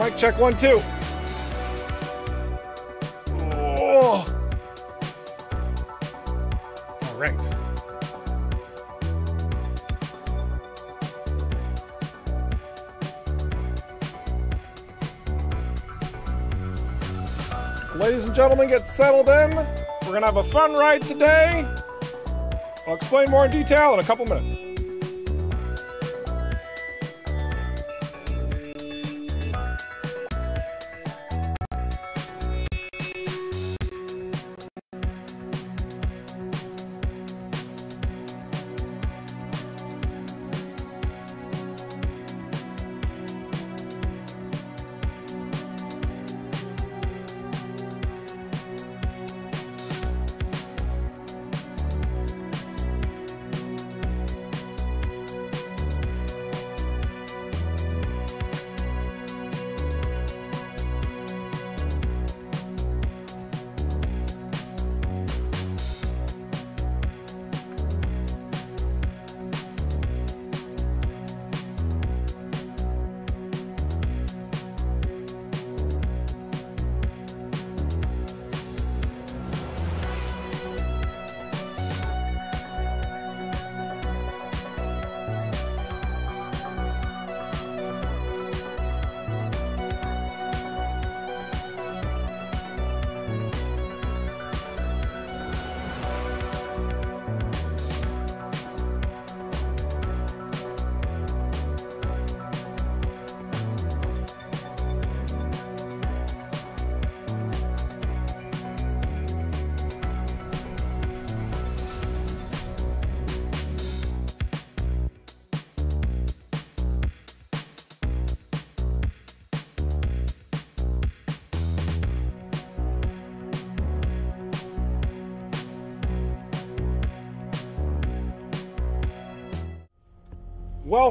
Mic check one, two. Oh. All right. Ladies and gentlemen, get settled in. We're gonna have a fun ride today. I'll explain more in detail in a couple minutes.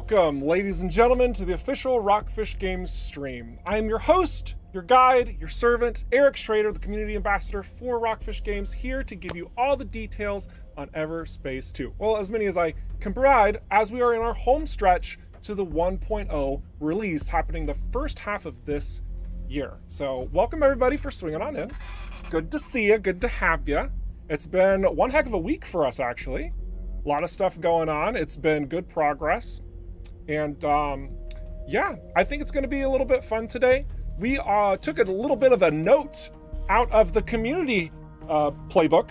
Welcome, ladies and gentlemen, to the official Rockfish Games stream. I am your host, your guide, your servant, Eric Schrader, the community ambassador for Rockfish Games, here to give you all the details on Everspace 2. Well, as many as I can provide, as we are in our home stretch to the 1.0 release happening the first half of this year. So, welcome everybody for swinging on in. It's good to see you, good to have you. It's been one heck of a week for us, actually. A lot of stuff going on. It's been good progress. And um, yeah, I think it's going to be a little bit fun today. We uh, took a little bit of a note out of the community uh, playbook.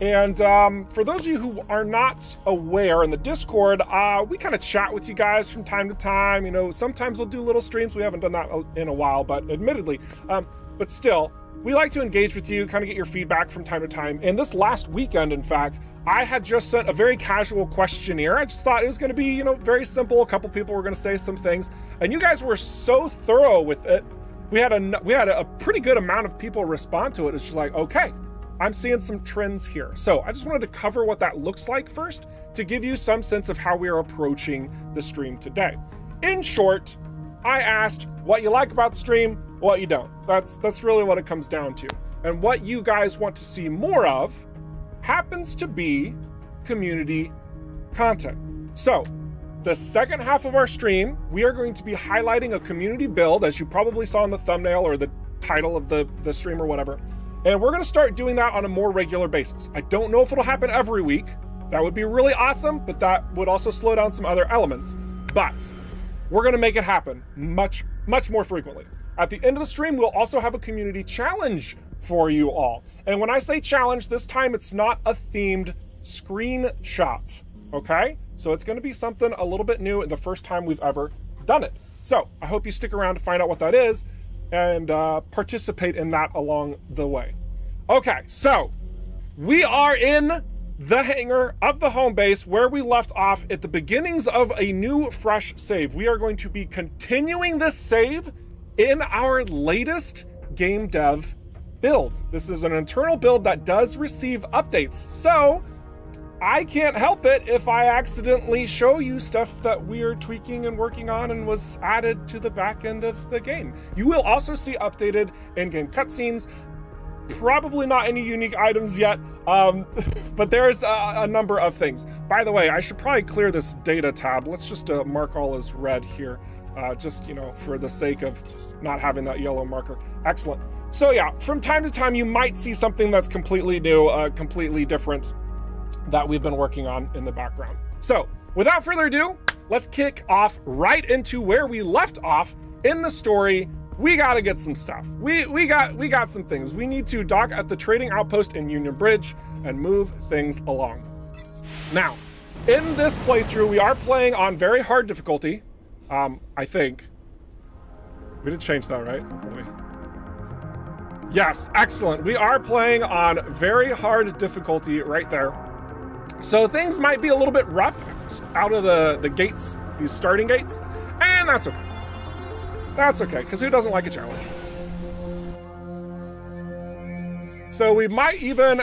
And um, for those of you who are not aware in the Discord, uh, we kind of chat with you guys from time to time. You know, sometimes we'll do little streams. We haven't done that in a while, but admittedly, um, but still, we like to engage with you, kind of get your feedback from time to time. And this last weekend, in fact, I had just sent a very casual questionnaire. I just thought it was going to be, you know, very simple. A couple people were going to say some things, and you guys were so thorough with it. We had a we had a pretty good amount of people respond to it. It's just like, okay, I'm seeing some trends here. So I just wanted to cover what that looks like first to give you some sense of how we are approaching the stream today. In short, I asked what you like about the stream, what you don't. That's that's really what it comes down to. And what you guys want to see more of happens to be community content. So, the second half of our stream, we are going to be highlighting a community build, as you probably saw in the thumbnail or the title of the, the stream or whatever. And we're going to start doing that on a more regular basis. I don't know if it'll happen every week. That would be really awesome, but that would also slow down some other elements. But we're going to make it happen much, much more frequently. At the end of the stream, we'll also have a community challenge for you all. And when I say challenge, this time it's not a themed screenshot, okay? So it's gonna be something a little bit new and the first time we've ever done it. So I hope you stick around to find out what that is and uh, participate in that along the way. Okay, so we are in the hangar of the home base where we left off at the beginnings of a new fresh save. We are going to be continuing this save in our latest game dev build. This is an internal build that does receive updates. So I can't help it if I accidentally show you stuff that we're tweaking and working on and was added to the back end of the game. You will also see updated in-game cutscenes, probably not any unique items yet, um, but there's a, a, number of things. By the way, I should probably clear this data tab. Let's just uh, mark all as read here. Uh, just, you know, for the sake of not having that yellow marker. Excellent. So yeah, from time to time, you might see something that's completely new, uh, completely different that we've been working on in the background. So without further ado, let's kick off right into where we left off in the story we gotta get some stuff. We we got we got some things. We need to dock at the trading outpost in Union Bridge and move things along. Now, in this playthrough, we are playing on very hard difficulty. Um, I think. We did change that, right? Yes, excellent. We are playing on very hard difficulty right there. So things might be a little bit rough out of the, the gates, these starting gates, and that's okay. That's okay, because who doesn't like a challenge? So we might even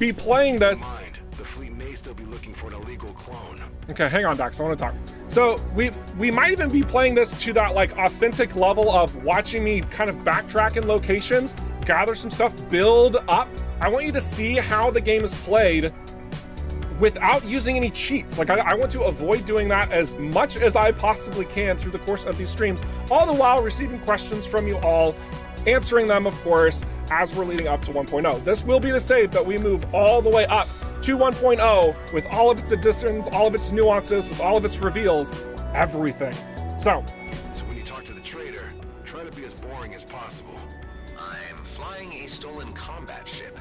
be playing this. The fleet may still be looking for an illegal clone. Okay, hang on, Dax. I want to talk. So we we might even be playing this to that like authentic level of watching me kind of backtrack in locations, gather some stuff, build up. I want you to see how the game is played without using any cheats. Like I, I, want to avoid doing that as much as I possibly can through the course of these streams, all the while receiving questions from you all, answering them, of course, as we're leading up to 1.0. This will be the save that we move all the way up to 1.0 with all of its additions, all of its nuances, with all of its reveals, everything. So. So when you talk to the trader, try to be as boring as possible. I'm flying a stolen combat ship.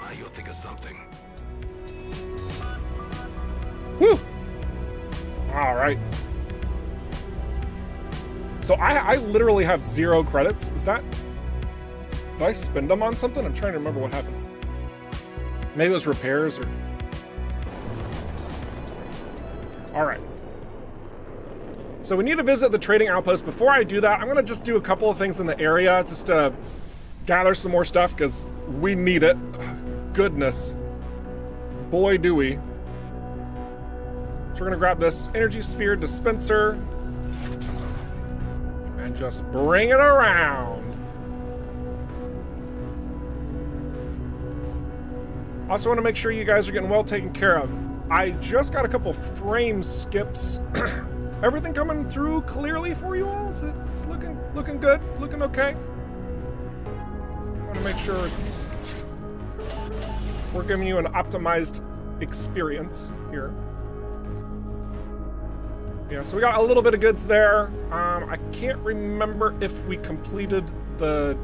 Ah, you'll think of something. Woo! All right. So I, I literally have zero credits. Is that... Did I spend them on something? I'm trying to remember what happened. Maybe it was repairs or... All right. So we need to visit the trading outpost. Before I do that, I'm going to just do a couple of things in the area just to gather some more stuff because we need it. Goodness. Boy, do we. So we're gonna grab this energy sphere dispenser and just bring it around. Also want to make sure you guys are getting well taken care of. I just got a couple frame skips. Everything coming through clearly for you all? Is it, it's looking looking good, looking okay. want to make sure it's we're giving you an optimized experience here. Yeah, so we got a little bit of goods there. Um, I can't remember if we completed the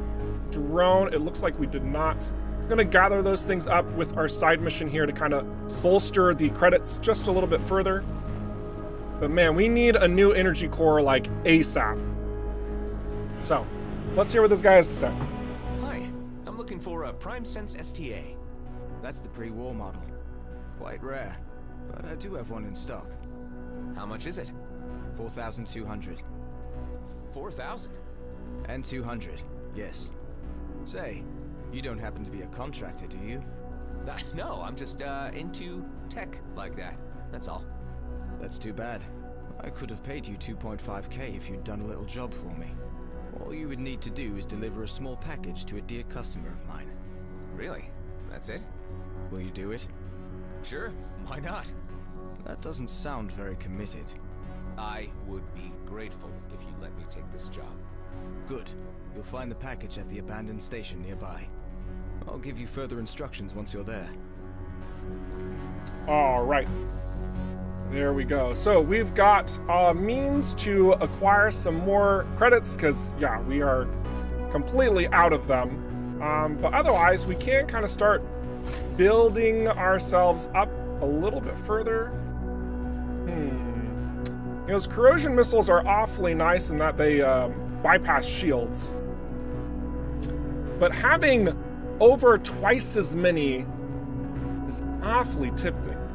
drone. It looks like we did not. I'm gonna gather those things up with our side mission here to kind of bolster the credits just a little bit further. But man, we need a new energy core like ASAP. So, let's hear what this guy has to say. Hi, I'm looking for a Prime Sense STA. That's the pre-war model. Quite rare, but I do have one in stock. How much is it? 4,200. 4,000? And 200, yes. Say, you don't happen to be a contractor, do you? Uh, no, I'm just, uh, into tech like that. That's all. That's too bad. I could have paid you 2.5k if you'd done a little job for me. All you would need to do is deliver a small package to a dear customer of mine. Really? That's it? Will you do it? Sure, why not? That doesn't sound very committed. I would be grateful if you let me take this job. Good. You'll find the package at the abandoned station nearby. I'll give you further instructions once you're there. All right. There we go. So we've got a means to acquire some more credits because, yeah, we are completely out of them. Um, but otherwise, we can kind of start building ourselves up a little bit further. Hmm. You know, corrosion missiles are awfully nice in that they um, bypass shields. But having over twice as many is awfully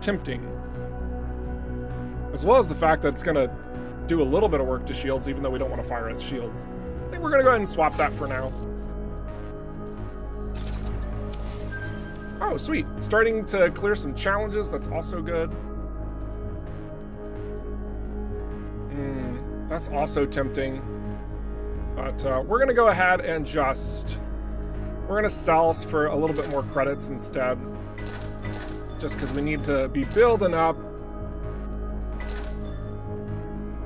tempting. As well as the fact that it's going to do a little bit of work to shields, even though we don't want to fire at shields. I think we're going to go ahead and swap that for now. Oh, sweet. Starting to clear some challenges. That's also good. Mm, that's also tempting. But uh, we're going to go ahead and just... We're sell us for a little bit more credits instead. Just because we need to be building up.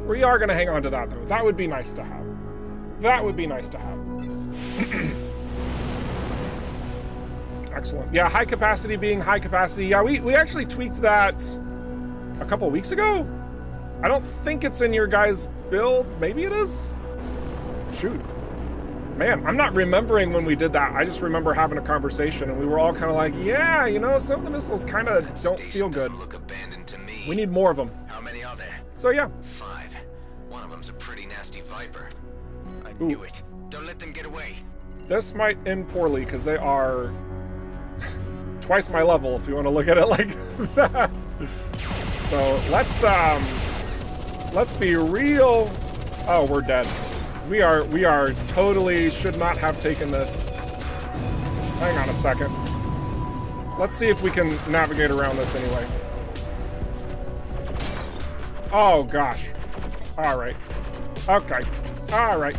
We are to hang on to that, though. That would be nice to have. That would be nice to have. Excellent. Yeah, high capacity being high capacity. Yeah, we, we actually tweaked that a couple weeks ago. I don't think it's in your guys' build. Maybe it is? Shoot. Man, I'm not remembering when we did that. I just remember having a conversation and we were all kind of like, yeah, you know, some of the missiles kind of don't feel good. Look abandoned to me. We need more of them. How many are there? So yeah. Five. One of them's a pretty nasty Viper. I Ooh. knew it. Don't let them get away. This might end poorly because they are twice my level if you want to look at it like that. So let's um let's be real. Oh, we're dead. We are we are totally should not have taken this. Hang on a second. Let's see if we can navigate around this anyway. Oh gosh. All right. Okay. All right.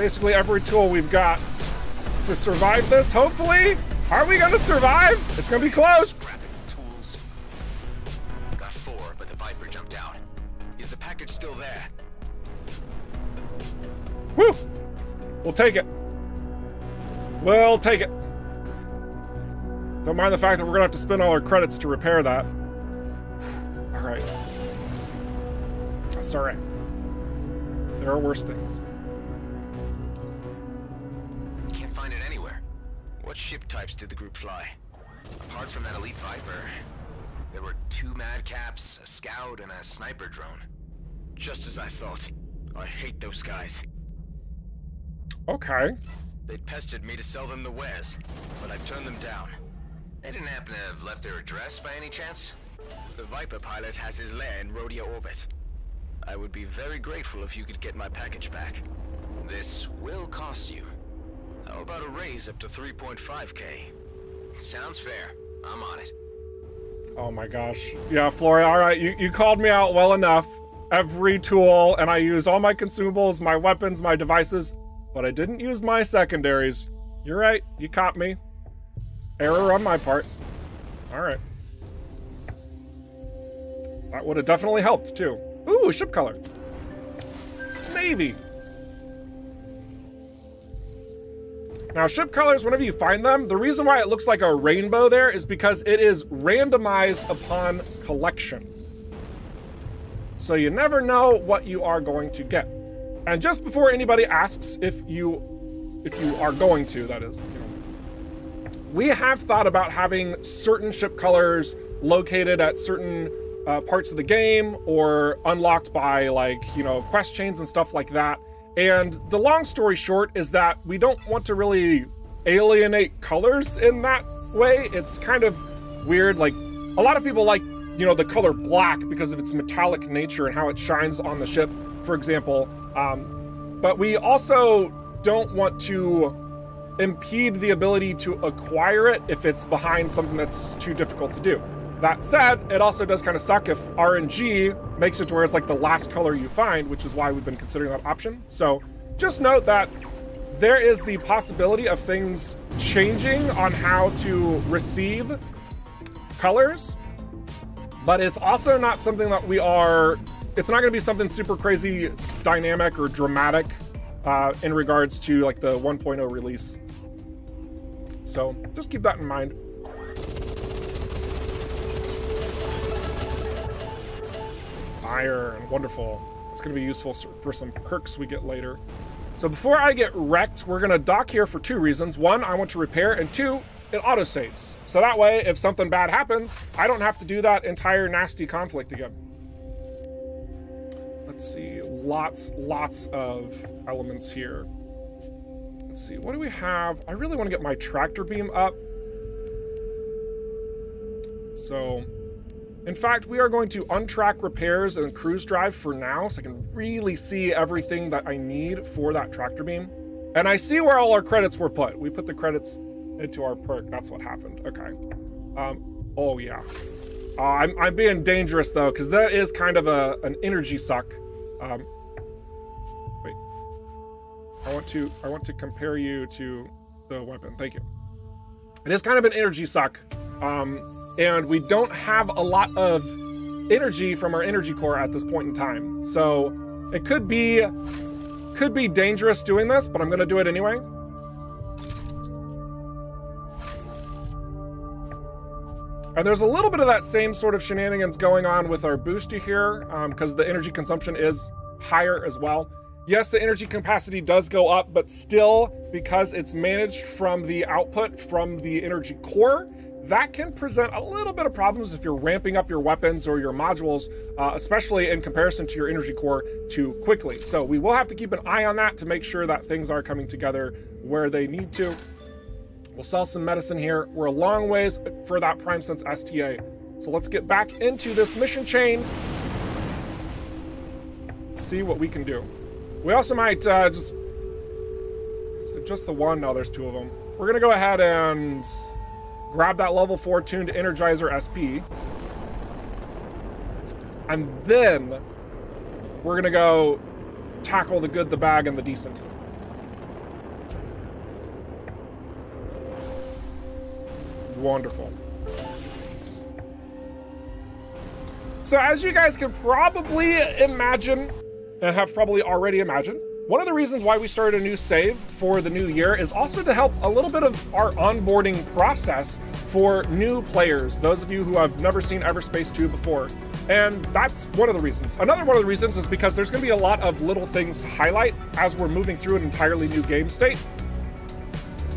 Basically every tool we've got to survive this, hopefully. Are we gonna survive? It's gonna be close. Tools. Got four, but the Viper jumped out. Is the package still there? Woo! We'll take it. We'll take it. Don't mind the fact that we're gonna have to spend all our credits to repair that. All right. That's all right. There are worse things. Ship types did the group fly? Apart from that elite Viper, there were two Madcaps, a scout, and a sniper drone. Just as I thought. I hate those guys. Okay. They'd pestered me to sell them the wares, but I turned them down. They didn't happen to have left their address by any chance? The Viper pilot has his lair in Rhodia orbit. I would be very grateful if you could get my package back. This will cost you. How about a raise up to 3.5k? Sounds fair. I'm on it. Oh my gosh. Yeah, Floria, all right, you, you called me out well enough. Every tool, and I use all my consumables, my weapons, my devices, but I didn't use my secondaries. You're right, you caught me. Error on my part. All right. That would have definitely helped, too. Ooh, ship color. Navy. Now, ship colors, whenever you find them, the reason why it looks like a rainbow there is because it is randomized upon collection. So you never know what you are going to get. And just before anybody asks if you if you are going to, that is, you know, we have thought about having certain ship colors located at certain uh, parts of the game or unlocked by like, you know, quest chains and stuff like that. And the long story short is that we don't want to really alienate colors in that way. It's kind of weird. Like, a lot of people like, you know, the color black because of its metallic nature and how it shines on the ship, for example. Um, but we also don't want to impede the ability to acquire it if it's behind something that's too difficult to do. That said, it also does kind of suck if RNG makes it to where it's like the last color you find, which is why we've been considering that option. So just note that there is the possibility of things changing on how to receive colors, but it's also not something that we are, it's not going to be something super crazy dynamic or dramatic uh, in regards to like the 1.0 release. So just keep that in mind. Iron, wonderful. It's going to be useful for some perks we get later. So before I get wrecked, we're going to dock here for two reasons. One, I want to repair, and two, it autosaves. So that way, if something bad happens, I don't have to do that entire nasty conflict again. Let's see, lots, lots of elements here. Let's see, what do we have? I really want to get my tractor beam up. So, in fact, we are going to untrack repairs and cruise drive for now so I can really see everything that I need for that tractor beam. And I see where all our credits were put. We put the credits into our perk. That's what happened. Okay. Um, oh, yeah. Uh, I'm, I'm being dangerous, though, because that is kind of a, an energy suck. Um, I want to I want to compare you to the weapon. Thank you. It is kind of an energy suck. Um, and we don't have a lot of energy from our energy core at this point in time. So it could be could be dangerous doing this, but I'm gonna do it anyway. And there's a little bit of that same sort of shenanigans going on with our booster here, because um, the energy consumption is higher as well. Yes, the energy capacity does go up, but still, because it's managed from the output from the energy core, that can present a little bit of problems if you're ramping up your weapons or your modules, uh, especially in comparison to your energy core too quickly. So we will have to keep an eye on that to make sure that things are coming together where they need to. We'll sell some medicine here. We're a long ways for that Prime Sense STA. So let's get back into this mission chain. See what we can do. We also might uh, just... Is it just the one? No, there's two of them. We're going to go ahead and grab that level 4 tuned Energizer SP. And then we're going to go tackle the good, the bad, and the decent. Wonderful. So as you guys can probably imagine, and have probably already imagined, one of the reasons why we started a new save for the new year is also to help a little bit of our onboarding process for new players, those of you who have never seen Everspace 2 before. And that's one of the reasons. Another one of the reasons is because there's going to be a lot of little things to highlight as we're moving through an entirely new game state.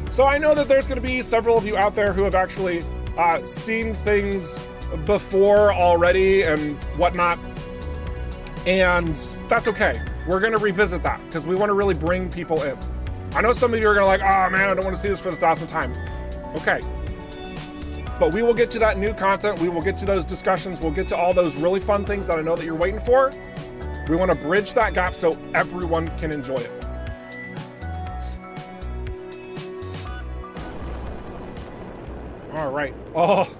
So I know that there's going to be several of you out there who have actually uh, seen things before already and whatnot. And that's okay. We're going to revisit that because we want to really bring people in. I know some of you are going to like, oh man, I don't want to see this for the thousandth time. Okay. But we will get to that new content. We will get to those discussions. We'll get to all those really fun things that I know that you're waiting for. We want to bridge that gap so everyone can enjoy it. All right. Oh.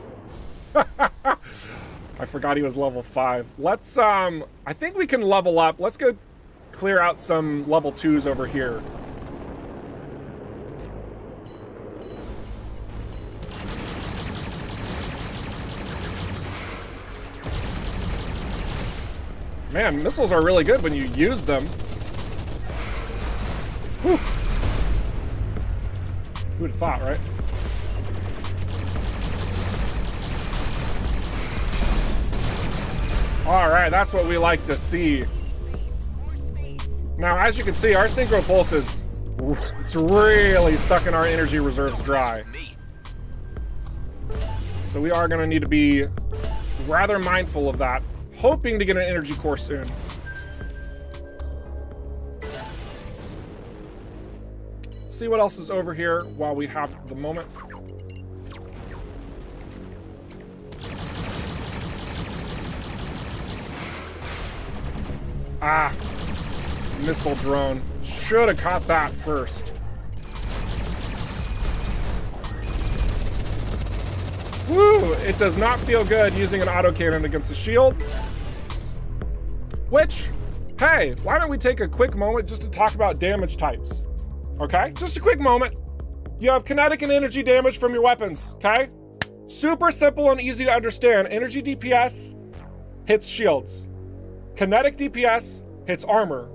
I forgot he was level 5. Let's, um, I think we can level up. Let's go clear out some level 2s over here. Man, missiles are really good when you use them. Whew. Who would have thought, right? All right, that's what we like to see. Now, as you can see, our synchro pulse is it's really sucking our energy reserves dry. So we are going to need to be rather mindful of that, hoping to get an energy core soon. see what else is over here while we have the moment. Ah, missile drone. Should have caught that first. Woo! It does not feel good using an autocannon against a shield. Which, hey, why don't we take a quick moment just to talk about damage types? Okay, just a quick moment. You have kinetic and energy damage from your weapons, okay? Super simple and easy to understand. Energy DPS hits shields. Kinetic DPS hits armor.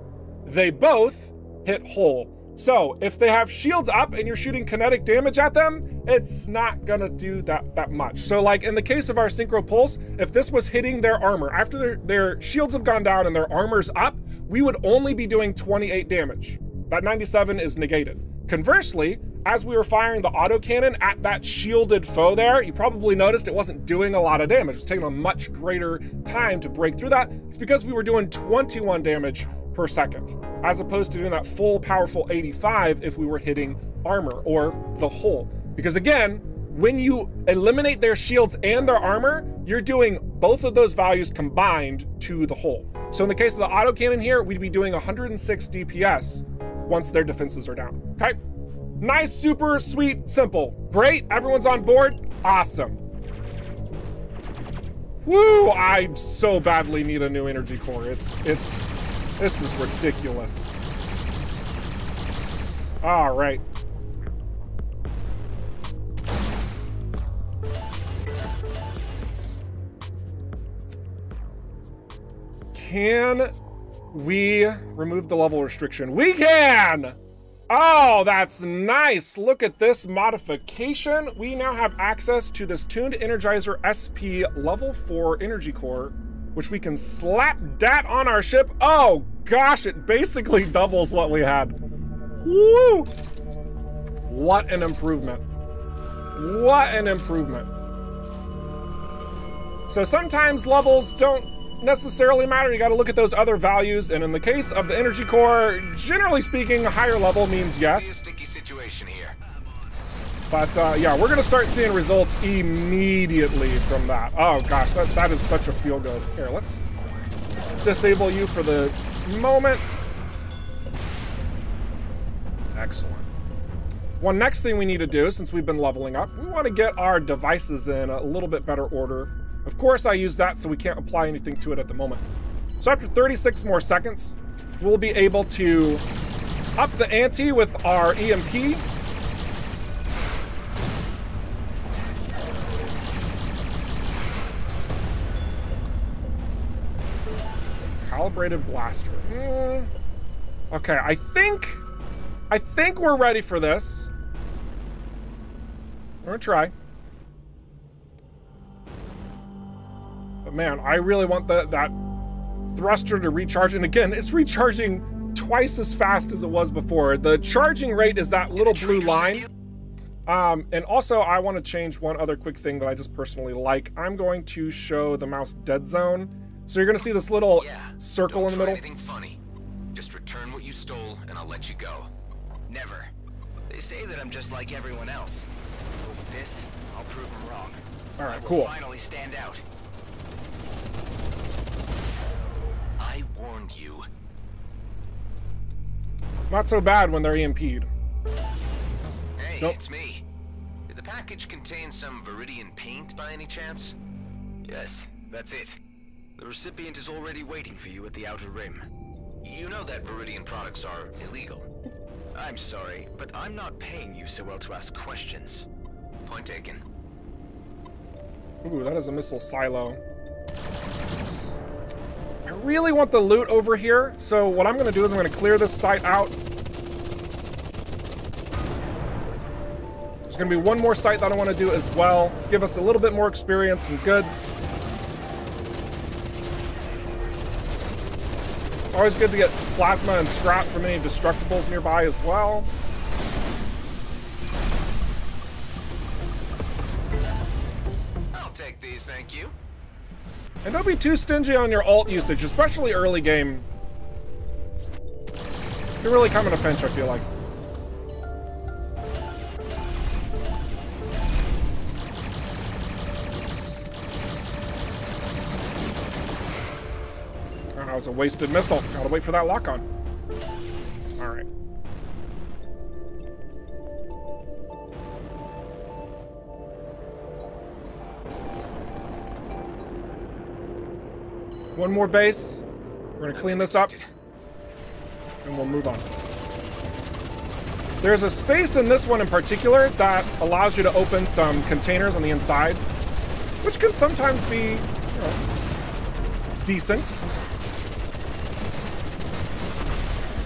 They both hit hull. So if they have shields up and you're shooting kinetic damage at them, it's not gonna do that, that much. So like in the case of our Synchro Pulse, if this was hitting their armor, after their, their shields have gone down and their armor's up, we would only be doing 28 damage. That 97 is negated. Conversely, as we were firing the autocannon at that shielded foe there, you probably noticed it wasn't doing a lot of damage. It was taking a much greater time to break through that. It's because we were doing 21 damage per second, as opposed to doing that full powerful 85 if we were hitting armor or the hull. Because again, when you eliminate their shields and their armor, you're doing both of those values combined to the hull. So in the case of the autocannon here, we'd be doing 106 DPS once their defenses are down, okay? Nice, super, sweet, simple. Great, everyone's on board? Awesome. Woo, I so badly need a new energy core. It's, it's, this is ridiculous. All right. Can we remove the level restriction? We can! Oh, that's nice. Look at this modification. We now have access to this tuned Energizer SP level 4 energy core, which we can slap dat on our ship. Oh gosh, it basically doubles what we had. Woo! What an improvement. What an improvement. So sometimes levels don't necessarily matter. You got to look at those other values. And in the case of the energy core, generally speaking, a higher level means yes. Sticky situation here. But uh, yeah, we're gonna start seeing results immediately from that. Oh gosh, that, that is such a feel good. Here, let's, let's disable you for the moment. Excellent. One next thing we need to do, since we've been leveling up, we want to get our devices in a little bit better order. Of course I use that so we can't apply anything to it at the moment. So after 36 more seconds, we'll be able to up the ante with our EMP. Calibrated blaster. Mm. Okay, I think, I think we're ready for this. We're gonna try. But man, I really want the, that thruster to recharge. And again, it's recharging twice as fast as it was before. The charging rate is that little blue line. Um, and also, I want to change one other quick thing that I just personally like. I'm going to show the mouse dead zone. So you're going to see this little Yeah. circle in the middle. Anything funny. Just return what you stole, and I'll let you go. Never. They say that I'm just like everyone else. But with this, I'll prove them wrong. All I right, will cool. Finally stand out. I warned you. Not so bad when they're EMP'd. Hey, Nope. it's me. Did the package contain some Viridian paint by any chance? Yes, that's it. The recipient is already waiting for you at the outer rim. You know that Viridian products are illegal. I'm sorry, but I'm not paying you so well to ask questions. Point taken. Ooh, that is a missile silo. I really want the loot over here, so what I'm gonna do is I'm gonna clear this site out. There's gonna be one more site that I wanna do as well. Give us a little bit more experience and goods. Always good to get plasma and scrap from any destructibles nearby as well. I'll take these, thank you. And don't be too stingy on your alt usage, especially early game. You're really coming to pinch, I feel like. Was a wasted missile. Gotta wait for that lock on. Alright. One more base. We're gonna clean this up, and we'll move on. There's a space in this one in particular that allows you to open some containers on the inside, which can sometimes be, you know, decent.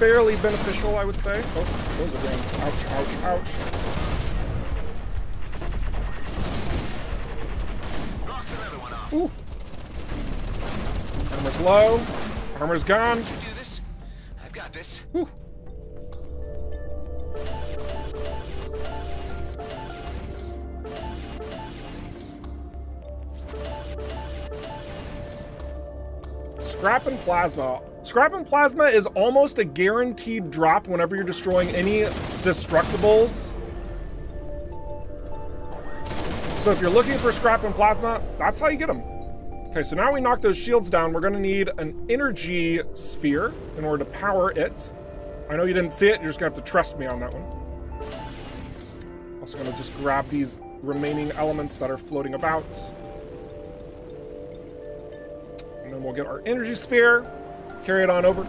Fairly beneficial, I would say. Oh, those are rings. Ouch, ouch, ouch. Another one off. Ooh. Armor's low. Armor's gone. You Scrap and plasma. Scrap and plasma is almost a guaranteed drop whenever you're destroying any destructibles. So if you're looking for scrap and plasma, that's how you get them. Okay, so now we knock those shields down, we're gonna need an energy sphere in order to power it. I know you didn't see it, you're just gonna have to trust me on that one. Also gonna just grab these remaining elements that are floating about. And then we'll get our energy sphere, carry it on over.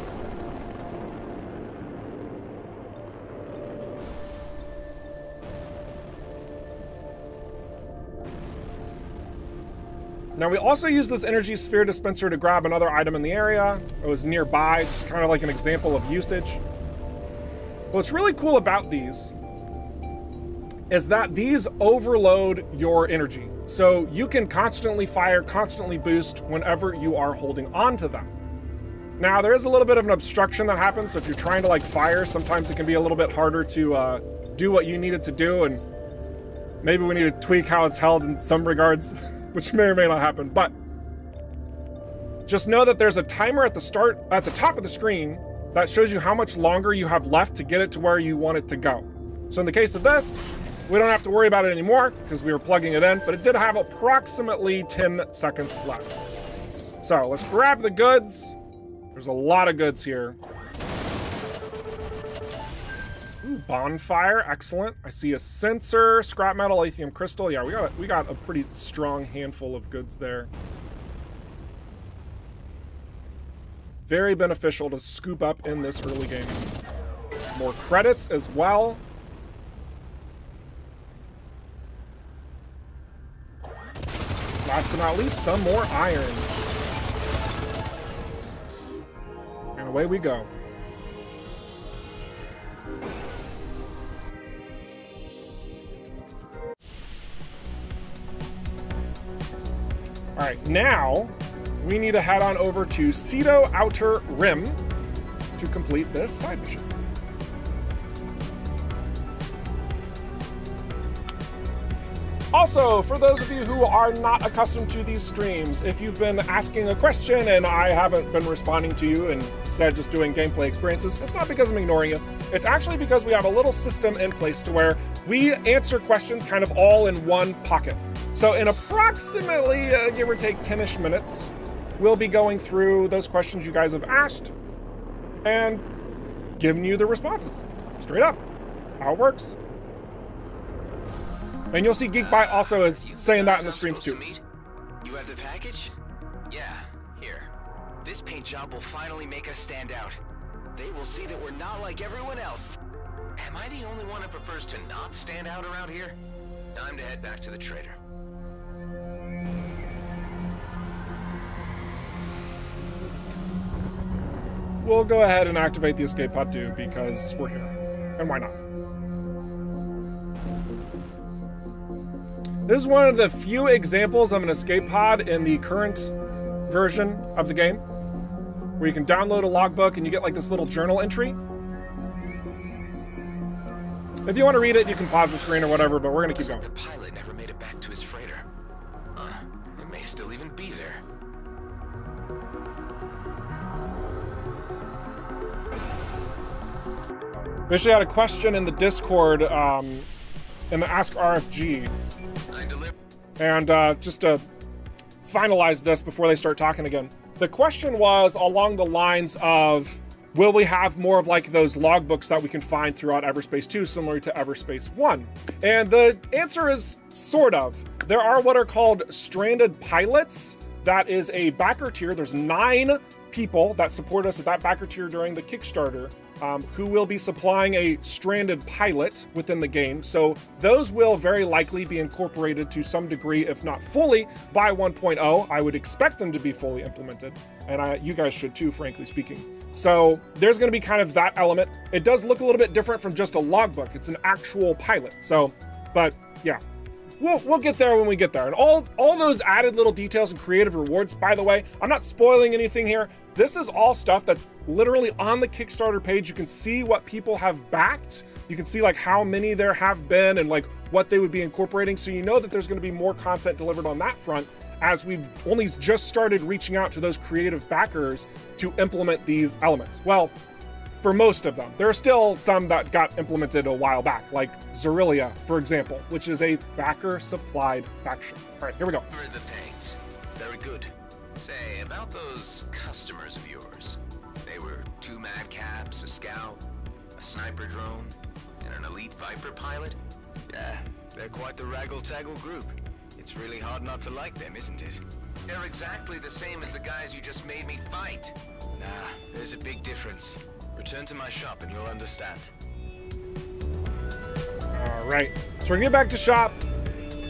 Now we also use this energy sphere dispenser to grab another item in the area. It was nearby, just kind of like an example of usage. What's really cool about these is that these overload your energy. So you can constantly fire, constantly boost whenever you are holding on to them. Now there is a little bit of an obstruction that happens, so if you're trying to like fire, sometimes it can be a little bit harder to uh, do what you needed to do, and maybe we need to tweak how it's held in some regards. which may or may not happen, but just know that there's a timer at the start, at the top of the screen that shows you how much longer you have left to get it to where you want it to go. So in the case of this, we don't have to worry about it anymore because we were plugging it in, but it did have approximately 10 seconds left. So let's grab the goods. There's a lot of goods here. Ooh, bonfire, excellent. I see a sensor, scrap metal, lithium crystal. Yeah, we got we got a pretty strong handful of goods there. Very beneficial to scoop up in this early game. More credits as well. Last but not least, some more iron. And away we go. All right, now we need to head on over to Cedo Outer Rim to complete this side mission. Also, for those of you who are not accustomed to these streams, if you've been asking a question and I haven't been responding to you and instead just doing gameplay experiences, it's not because I'm ignoring you. It's actually because we have a little system in place to where we answer questions kind of all in one pocket. So in approximately, uh, give or take 10-ish minutes, we'll be going through those questions you guys have asked and giving you the responses. Straight up. How it works. And you'll see Geekbot also is saying that in the streams too. You have the package? Yeah, here. This paint job will finally make us stand out. They will see that we're not like everyone else. Am I the only one who prefers to not stand out around here? Time to head back to the trader. We'll go ahead and activate the escape pod too because we're here. And why not? This is one of the few examples of an escape pod in the current version of the game where you can download a logbook and you get like this little journal entry. If you want to read it, you can pause the screen or whatever, but we're going to keep going. The pilot never made it back to his freighter. Uh, it may still even be there. We actually had a question in the Discord um, in the Ask RFG. And uh, just to finalize this before they start talking again, the question was along the lines of will we have more of like those logbooks that we can find throughout Everspace 2 similar to Everspace 1? And the answer is sort of. There are what are called stranded pilots. That is a backer tier. There's nine people that support us at that backer tier during the Kickstarter um, who will be supplying a stranded pilot within the game. So those will very likely be incorporated to some degree, if not fully, by 1.0. I would expect them to be fully implemented, and I, you guys should too, frankly speaking. So there's going to be kind of that element. It does look a little bit different from just a logbook. It's an actual pilot. So, but yeah, we'll, we'll get there when we get there. And all, all those added little details and creative rewards, by the way, I'm not spoiling anything here. This is all stuff that's literally on the Kickstarter page. You can see what people have backed. You can see like how many there have been and like what they would be incorporating. So you know that there's going to be more content delivered on that front as we've only just started reaching out to those creative backers to implement these elements. Well, for most of them. There are still some that got implemented a while back, like Xurilia, for example, which is a backer supplied faction. All right, here we go. The paints. Very good. Say, about those customers of yours. They were two madcaps, a scout, a sniper drone, and an elite Viper pilot? Yeah, they're quite the raggle-taggle group. It's really hard not to like them, isn't it? They're exactly the same as the guys you just made me fight. Nah, there's a big difference. Return to my shop and you'll understand. All right, so we're gonna get back to shop,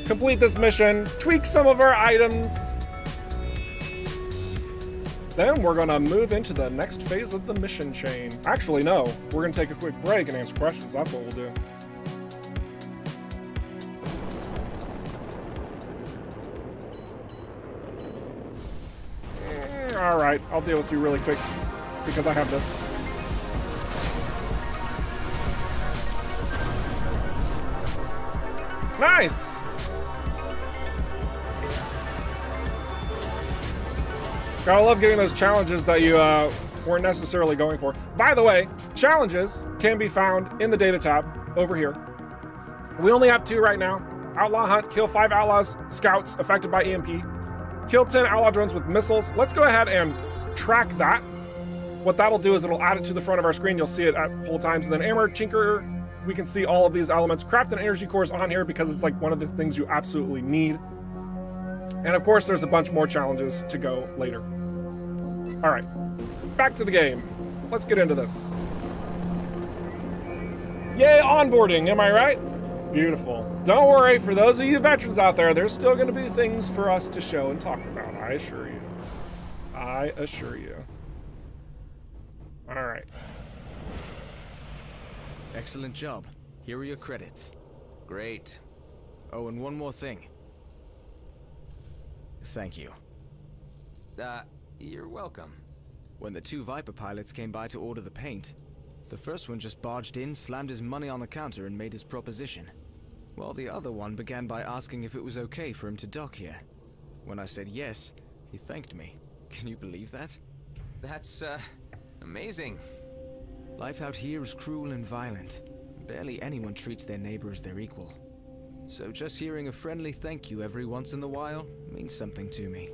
complete this mission, tweak some of our items, then we're gonna move into the next phase of the mission chain. Actually, no, we're gonna take a quick break and answer questions. That's what we'll do. Mm, All right, I'll deal with you really quick because I have this. Nice! Gotta love getting those challenges that you uh, weren't necessarily going for. By the way, challenges can be found in the data tab over here. We only have two right now. Outlaw hunt, kill five outlaws, scouts affected by EMP. Kill 10 outlaw drones with missiles. Let's go ahead and track that. What that'll do is it'll add it to the front of our screen. You'll see it at whole times. And then Amber, Tinker, we can see all of these elements. Craft and energy cores on here because it's like one of the things you absolutely need. And of course, there's a bunch more challenges to go later. All right, back to the game. Let's get into this. Yay, onboarding, am I right? Beautiful. Don't worry, for those of you veterans out there, there's still going to be things for us to show and talk about, I assure you. I assure you. All right. Excellent job. Here are your credits. Great. Oh, and one more thing. Thank you. Uh, you're welcome. When the two Viper pilots came by to order the paint, the first one just barged in, slammed his money on the counter, and made his proposition. While the other one began by asking if it was okay for him to dock here. When I said yes, he thanked me. Can you believe that? That's, uh, amazing. Life out here is cruel and violent. Barely anyone treats their neighbor as their equal. So just hearing a friendly thank you every once in a while means something to me.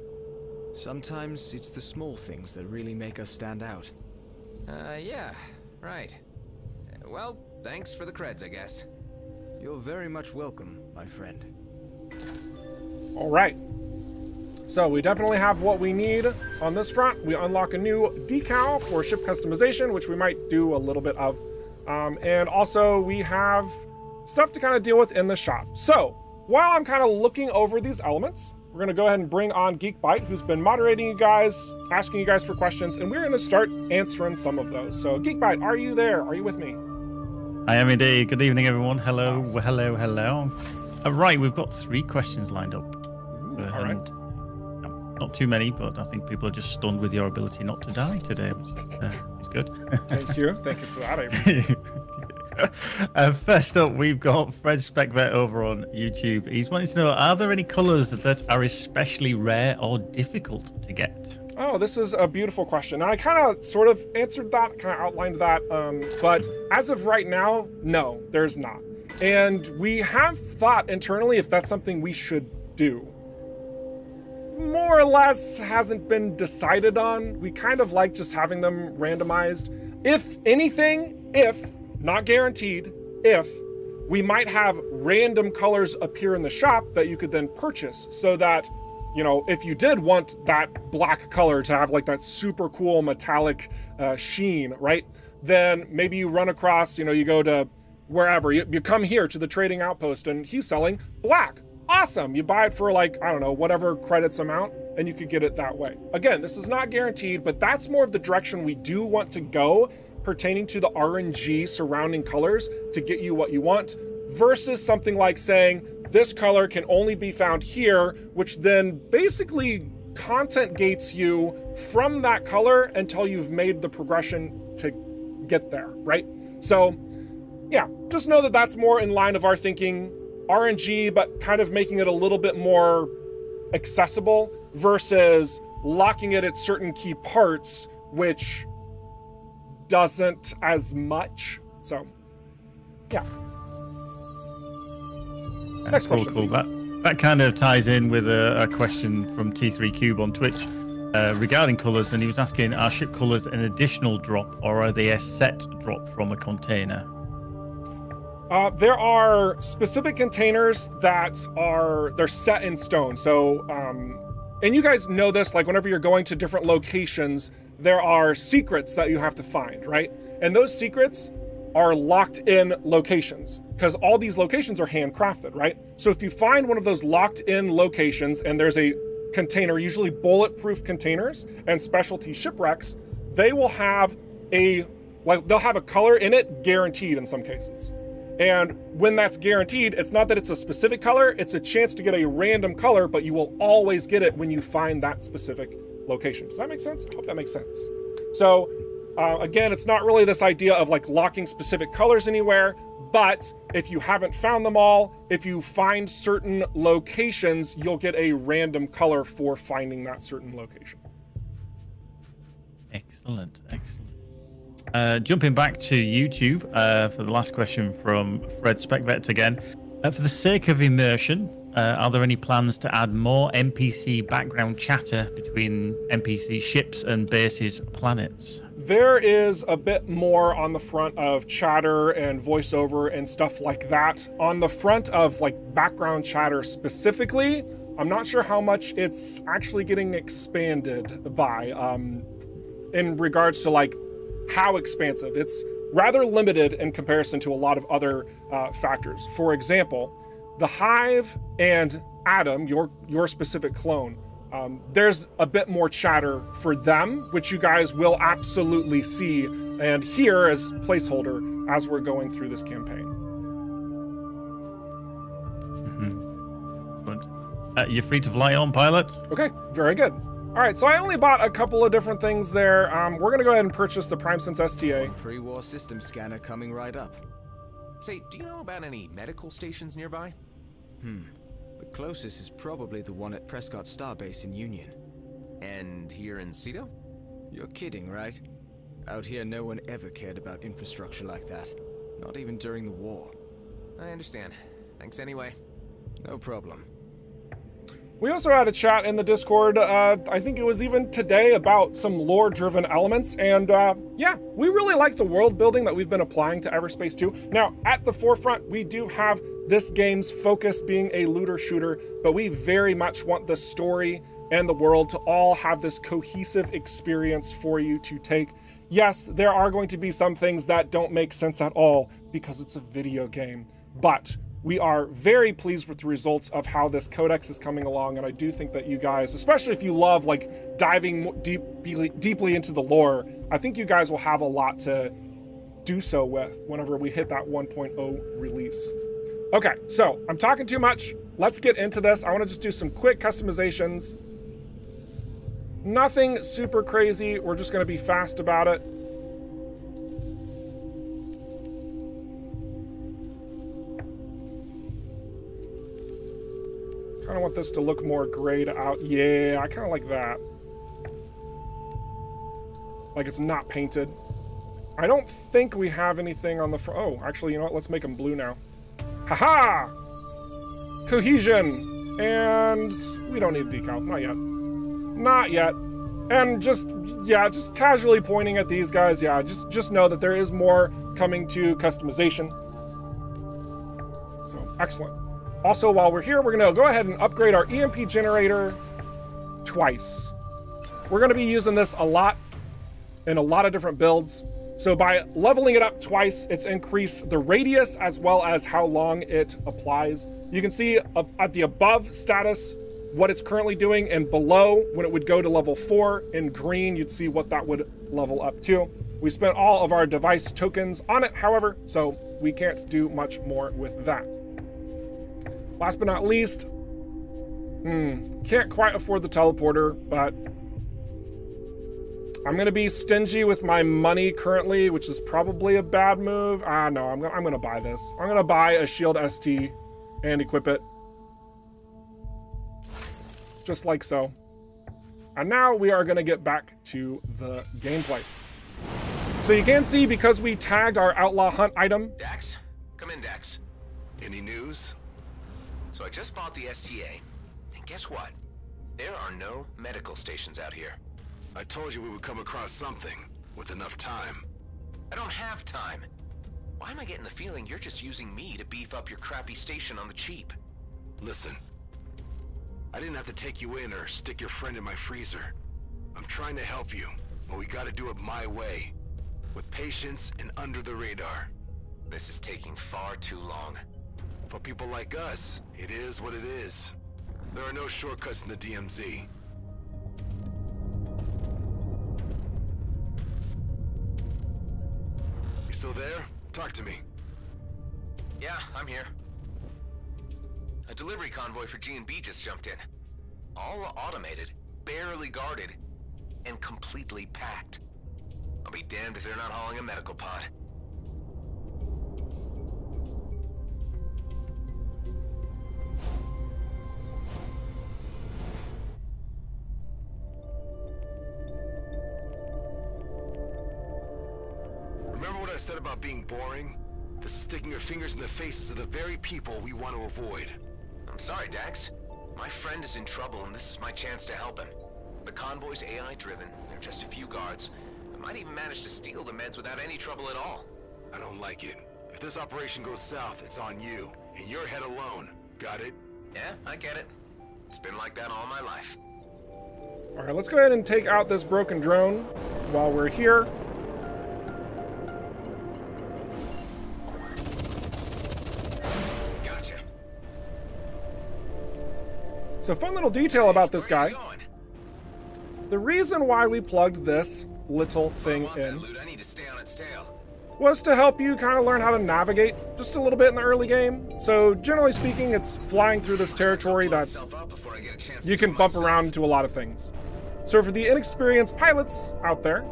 Sometimes it's the small things that really make us stand out. Uh, yeah, right. Well, thanks for the creds, I guess. You're very much welcome, my friend. All right. So we definitely have what we need on this front. We unlock a new decal for ship customization, which we might do a little bit of. Um, and also we have stuff to kind of deal with in the shop. So while I'm kind of looking over these elements, we're going to go ahead and bring on Geekbyte, who's been moderating you guys, asking you guys for questions, and we're going to start answering some of those. So Geekbyte, are you there? Are you with me? I am indeed. Good evening, everyone. Hello, hello, hello. Uh, right, we've got three questions lined up. All right. Not too many, but I think people are just stunned with your ability not to die today, which is, uh, is good. Thank you. Thank you for that. Uh, first up, we've got Fred Speckvet over on YouTube. He's wanting to know: Are there any colours that are especially rare or difficult to get? Oh, this is a beautiful question. And I kind of sort of answered that, kind of outlined that. Um, but as of right now, no, there's not. And we have thought internally if that's something we should do. More or less hasn't been decided on. We kind of like just having them randomized. If anything, if, not guaranteed, if, we might have random colors appear in the shop that you could then purchase so that you know, if you did want that black color to have like that super cool metallic uh, sheen, right? Then maybe you run across, you know, you go to wherever, you, you come here to the trading outpost and he's selling black. Awesome. You buy it for like, I don't know, whatever credits amount, and you could get it that way. Again, this is not guaranteed, but that's more of the direction we do want to go pertaining to the RNG surrounding colors to get you what you want versus something like saying, this color can only be found here, which then basically content gates you from that color until you've made the progression to get there, right? So, yeah, just know that that's more in line of our thinking. RNG, but kind of making it a little bit more accessible versus locking it at certain key parts, which doesn't as much. So, yeah. Next cool, question, cool. That, that kind of ties in with a, a question from T3 Cube on Twitch uh, regarding colours, and he was asking, are ship colours an additional drop, or are they a set drop from a container? Uh, there are specific containers that are they're set in stone. So, um, and you guys know this. Like whenever you're going to different locations, there are secrets that you have to find, right? And those secrets are locked in locations because all these locations are handcrafted, right? So if you find one of those locked in locations and there's a container, usually bulletproof containers and specialty shipwrecks, they will have a like they'll have a color in it guaranteed in some cases. And when that's guaranteed, it's not that it's a specific color, it's a chance to get a random color, but you will always get it when you find that specific location. Does that make sense? I hope that makes sense. So, uh, again, it's not really this idea of like locking specific colors anywhere, but if you haven't found them all, if you find certain locations, you'll get a random color for finding that certain location. Excellent, excellent. Uh, jumping back to YouTube uh, for the last question from Fred Speckvet again. Uh, for the sake of immersion, uh, are there any plans to add more NPC background chatter between NPC ships and bases planets? There is a bit more on the front of chatter and voiceover and stuff like that. On the front of like background chatter specifically, I'm not sure how much it's actually getting expanded by um, in regards to like how expansive. It's rather limited in comparison to a lot of other uh, factors. For example, the Hive and Adam, your your specific clone, um, there's a bit more chatter for them, which you guys will absolutely see and hear as placeholder as we're going through this campaign. Mm-hmm. Uh, you're free to fly on, pilot. Okay, very good. All right, so I only bought a couple of different things there. Um, we're gonna go ahead and purchase the PrimeSense STA. Pre-war system scanner coming right up. Say, do you know about any medical stations nearby? Hmm. The closest is probably the one at Prescott Starbase in Union. And here in Cedo? You're kidding, right? Out here, no one ever cared about infrastructure like that. Not even during the war. I understand. Thanks anyway. No problem. We also had a chat in the Discord, uh, I think it was even today, about some lore driven elements. And uh, yeah, we really like the world building that we've been applying to Everspace 2. Now, at the forefront, we do have this game's focus being a looter shooter, but we very much want the story and the world to all have this cohesive experience for you to take. Yes, there are going to be some things that don't make sense at all because it's a video game, but we are very pleased with the results of how this codex is coming along and i do think that you guys especially if you love like diving deep, deeply into the lore i think you guys will have a lot to do so with whenever we hit that 1.0 release. Okay so i'm talking too much. Let's get into this. I want to just do some quick customizations. Nothing super crazy. We're just going to be fast about it kind of want this to look more grayed out. Yeah, I kind of like that. Like it's not painted. I don't think we have anything on the front. Oh, actually, you know what? Let's make them blue now. Haha! -ha! Cohesion! And we don't need a decal. Not yet. Not yet. And just, yeah, just casually pointing at these guys. Yeah, just, just know that there is more coming to customization. So, excellent. Also, while we're here, we're going to go ahead and upgrade our EMP generator twice. We're going to be using this a lot in a lot of different builds. So by leveling it up twice, it's increased the radius as well as how long it applies. You can see at the above status what it's currently doing and below when it would go to level 4 in green you'd see what that would level up to. We spent all of our device tokens on it however so we can't do much more with that. Last but not least, hmm, can't quite afford the teleporter, but I'm gonna be stingy with my money currently, which is probably a bad move. Ah, no, I'm gonna, I'm gonna buy this. I'm gonna buy a shield ST and equip it. Just like so. And now we are gonna get back to the gameplay. So you can see because we tagged our outlaw hunt item. Dax, come in, Dax. Any news? So I just bought the STA. And guess what? There are no medical stations out here. I told you we would come across something, with enough time. I don't have time. Why am I getting the feeling you're just using me to beef up your crappy station on the cheap? Listen. I didn't have to take you in or stick your friend in my freezer. I'm trying to help you, but we gotta do it my way. With patience and under the radar. This is taking far too long. For people like us, it is what it is. There are no shortcuts in the DMZ. You still there? Talk to me. Yeah, I'm here. A delivery convoy for G&B just jumped in. All automated, barely guarded, and completely packed. I'll be damned if they're not hauling a medical pod. Remember what I said about being boring? This is sticking your fingers in the faces of the very people we want to avoid. I'm sorry, Dax. My friend is in trouble, and this is my chance to help him. The convoy's AI-driven. There are just a few guards. I might even manage to steal the meds without any trouble at all. I don't like it. If this operation goes south, it's on you. And your head alone. Got it? Yeah, I get it. It's been like that all my life. All right, let's go ahead and take out this broken drone while we're here. So, fun little detail about this guy. The reason why we plugged this little thing in loot. I need to stay on its tail. was to help you kind of learn how to navigate just a little bit in the early game. So, generally speaking, it's flying through this territory that itself up before I get a chance you can bump around into a lot of things. So, for the inexperienced pilots out there,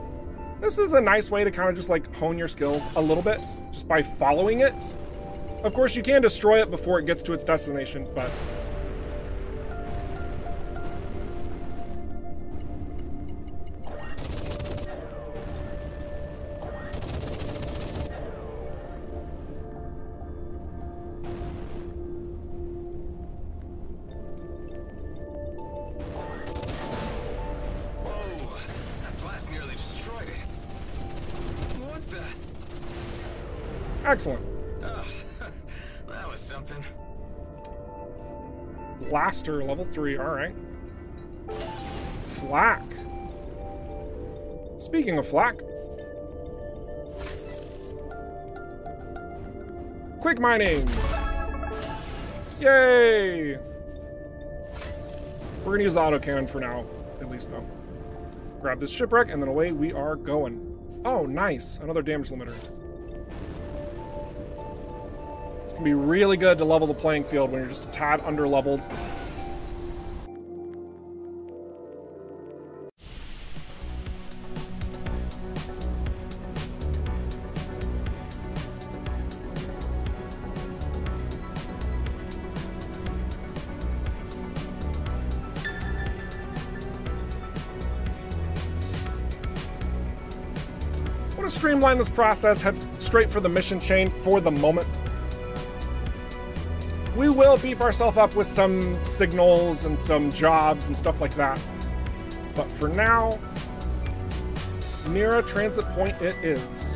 this is a nice way to kind of just like hone your skills a little bit just by following it. Of course, you can destroy it before it gets to its destination, but Blaster level 3, alright. Flak. Speaking of flak. Quick mining! Yay! We're gonna use the autocannon for now, at least though. Grab this shipwreck and then away we are going. Oh, nice. Another damage limiter. Gonna be really good to level the playing field when you're just a tad under leveled. streamline this process, head straight for the mission chain for the moment. We will beef ourselves up with some signals and some jobs and stuff like that. But for now, Mira Transit Point it is.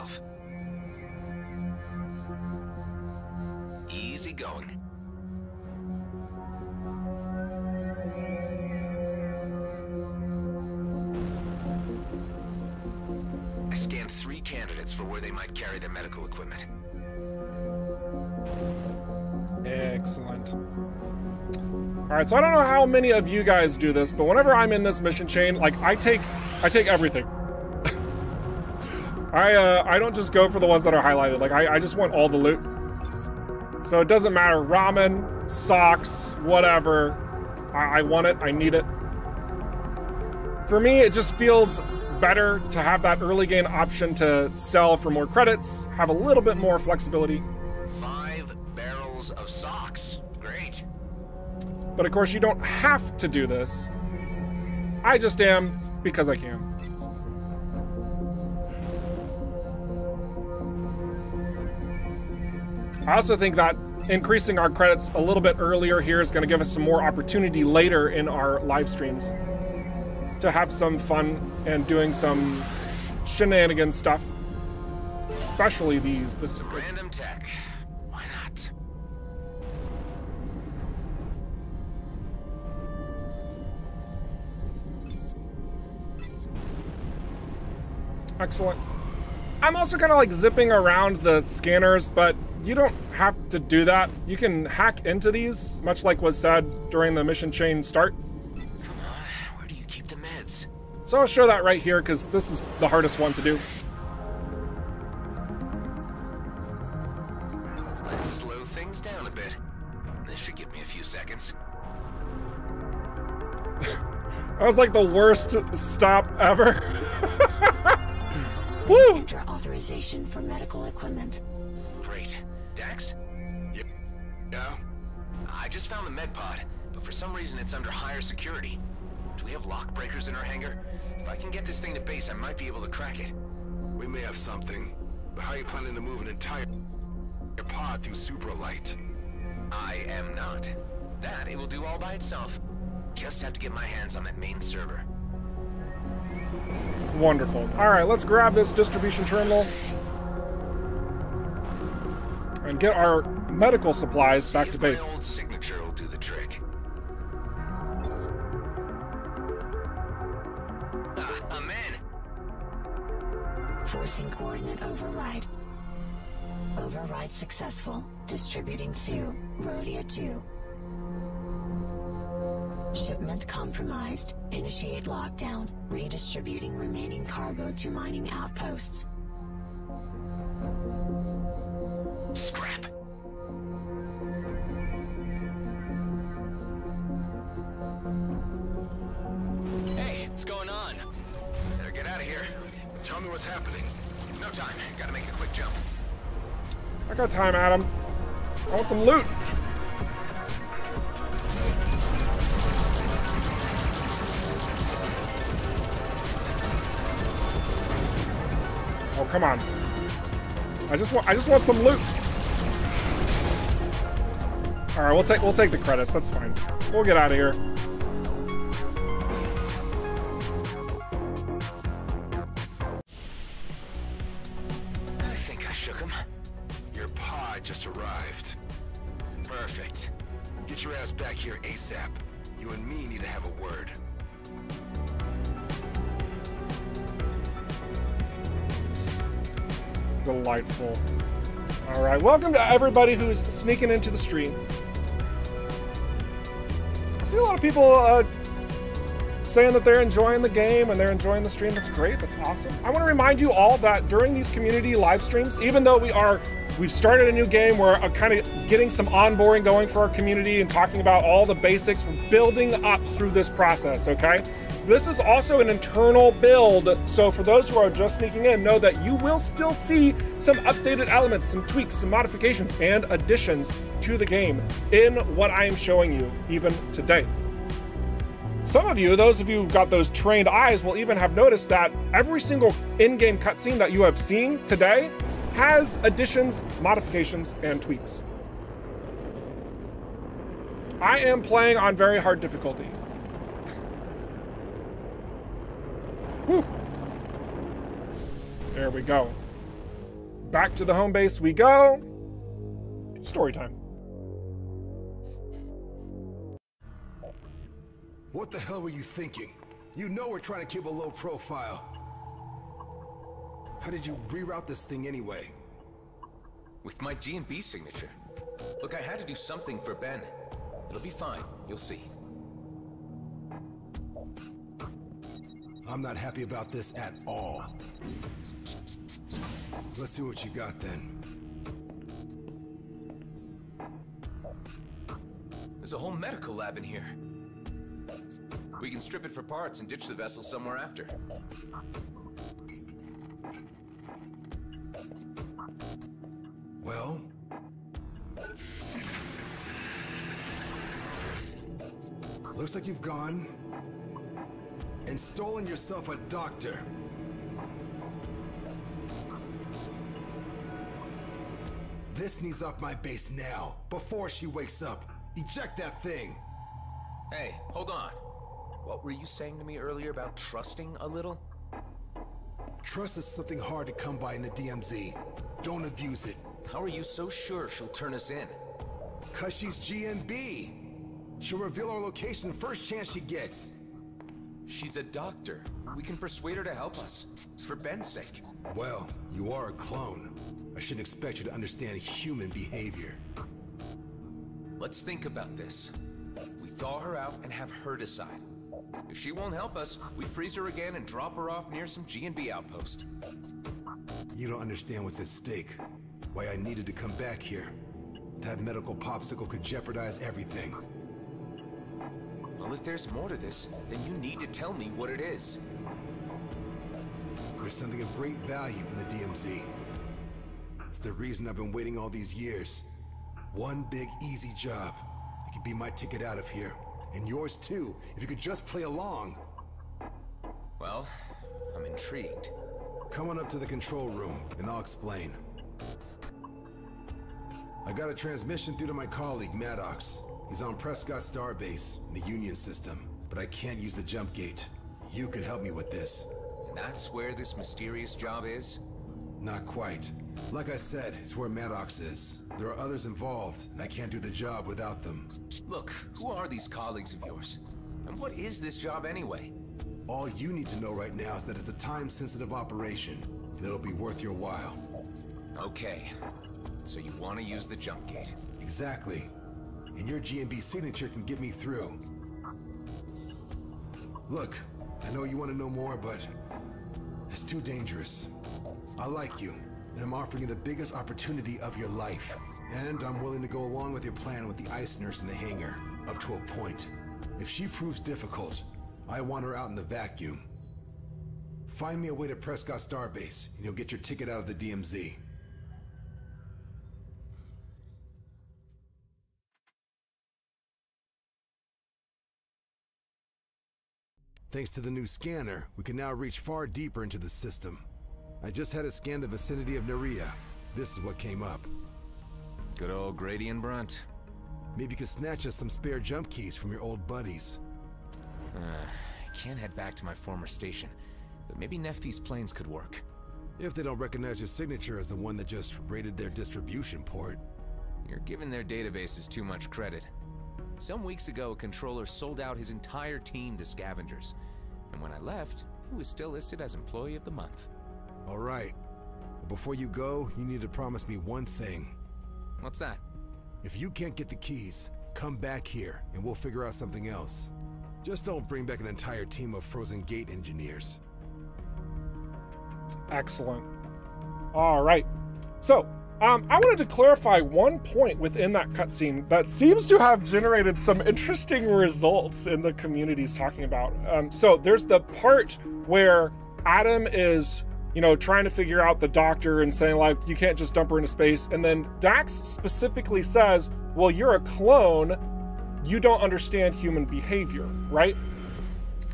Itself. Easy going. I scanned three candidates for where they might carry their medical equipment. Excellent. All right, so I don't know how many of you guys do this, but whenever I'm in this mission chain, like I take, I take everything. I uh, I don't just go for the ones that are highlighted. Like I, I just want all the loot. So it doesn't matter, ramen, socks, whatever. I, I want it. I need it. For me, it just feels better to have that early gain option to sell for more credits, have a little bit more flexibility. Five barrels of socks. Great. But of course, you don't have to do this. I just am because I can. I also think that increasing our credits a little bit earlier here is going to give us some more opportunity later in our live streams to have some fun and doing some shenanigan stuff. Especially these. This is good. Random tech. Why not? Excellent. I'm also kind of like zipping around the scanners, but you don't have to do that. You can hack into these, much like was said during the mission chain start. Come on, where do you keep the meds? So I'll show that right here because this is the hardest one to do. Let's slow things down a bit. This should give me a few seconds. That was like the worst stop ever. Woo! Enter authorization for medical equipment. Yeah? I just found the med pod, but for some reason it's under higher security. Do we have lock breakers in our hangar? If I can get this thing to base, I might be able to crack it. We may have something, but how are you planning to move an entire pod through supralight? I am not. That it will do all by itself. Just have to get my hands on that main server. Wonderful. All right, let's grab this distribution terminal and get our medical supplies See back to base. signature will do the trick. Ah, I'm in. Forcing coordinate override. Override successful. Distributing to Rhodia 2. Shipment compromised. Initiate lockdown. Redistributing remaining cargo to mining outposts. Scrap. Hey, what's going on? Better get out of here. Tell me what's happening. No time. Gotta make a quick jump. I got time, Adam. I want some loot. Oh, come on. I just want I just want some loot. All right, we'll take we'll take the credits. That's fine. We'll get out of here. I think I shook him. Your pod just arrived. Perfect. Get your ass back here ASAP. You and me need to have a word. Delightful. All right, welcome to everybody who's sneaking into the stream. People uh, saying that they're enjoying the game and they're enjoying the stream. That's great. That's awesome. I want to remind you all that during these community live streams, even though we are we've started a new game, we're uh, kind of getting some onboarding going for our community and talking about all the basics. We're building up through this process. Okay. This is also an internal build, so for those who are just sneaking in, know that you will still see some updated elements, some tweaks, some modifications, and additions to the game in what I am showing you even today. Some of you, those of you who've got those trained eyes, will even have noticed that every single in game cutscene that you have seen today has additions, modifications, and tweaks. I am playing on very hard difficulty. Whew. There we go. Back to the home base we go. Story time. What the hell were you thinking? You know we're trying to keep a low profile. How did you reroute this thing anyway? With my G&B signature. Look, I had to do something for Ben. It'll be fine. You'll see. I'm not happy about this at all. Let's see what you got then. There's a whole medical lab in here. We can strip it for parts and ditch the vessel somewhere after. Well? Looks like you've gone and stolen yourself a doctor. This needs off my base now, before she wakes up. Eject that thing! Hey, hold on. What were you saying to me earlier about trusting a little? Trust is something hard to come by in the DMZ. Don't abuse it. How are you so sure she'll turn us in? Cause she's G&B. She'll reveal our location first chance she gets. She's a doctor. We can persuade her to help us. For Ben's sake. Well, you are a clone. I shouldn't expect you to understand human behavior. Let's think about this. We thaw her out and have her decide. If she won't help us, we freeze her again and drop her off near some G&B outpost. You don't understand what's at stake. Why I needed to come back here. That medical popsicle could jeopardize everything. Well, if there's more to this, then you need to tell me what it is. There's something of great value in the DMZ. It's the reason I've been waiting all these years. One big, easy job. It could be my ticket out of here. And yours too, if you could just play along. Well, I'm intrigued. Come on up to the control room, and I'll explain. I got a transmission through to my colleague, Maddox. He's on Prescott Starbase, in the Union system, but I can't use the jump gate. You could help me with this. And that's where this mysterious job is? Not quite. Like I said, it's where Maddox is. There are others involved, and I can't do the job without them. Look, who are these colleagues of yours? And what is this job anyway? All you need to know right now is that it's a time-sensitive operation, and it'll be worth your while. Okay. So you want to use the jump gate? Exactly. And your G&B signature can get me through. Look, I know you want to know more, but it's too dangerous. I like you, and I'm offering you the biggest opportunity of your life. And I'm willing to go along with your plan with the ice nurse in the hangar, up to a point. If she proves difficult, I want her out in the vacuum. Find me a way to Prescott Starbase, and you'll get your ticket out of the DMZ. Thanks to the new scanner, we can now reach far deeper into the system. I just had it scan the vicinity of Nerea. This is what came up. Good old Grady and Brunt. Maybe you could snatch us some spare jump keys from your old buddies. Uh, I can't head back to my former station, but maybe Nephthys planes could work. If they don't recognize your signature as the one that just raided their distribution port. You're giving their databases too much credit. Some weeks ago, a controller sold out his entire team to scavengers. And when I left, he was still listed as Employee of the Month. All right. But before you go, you need to promise me one thing. What's that? If you can't get the keys, come back here, and we'll figure out something else. Just don't bring back an entire team of Frozen Gate engineers. Excellent. All right. So, um, I wanted to clarify one point within that cutscene that seems to have generated some interesting results in the communities talking about. Um, so, there's the part where Adam is, you know, trying to figure out the doctor and saying, like, you can't just dump her into space. And then Dax specifically says, well, you're a clone. You don't understand human behavior, right?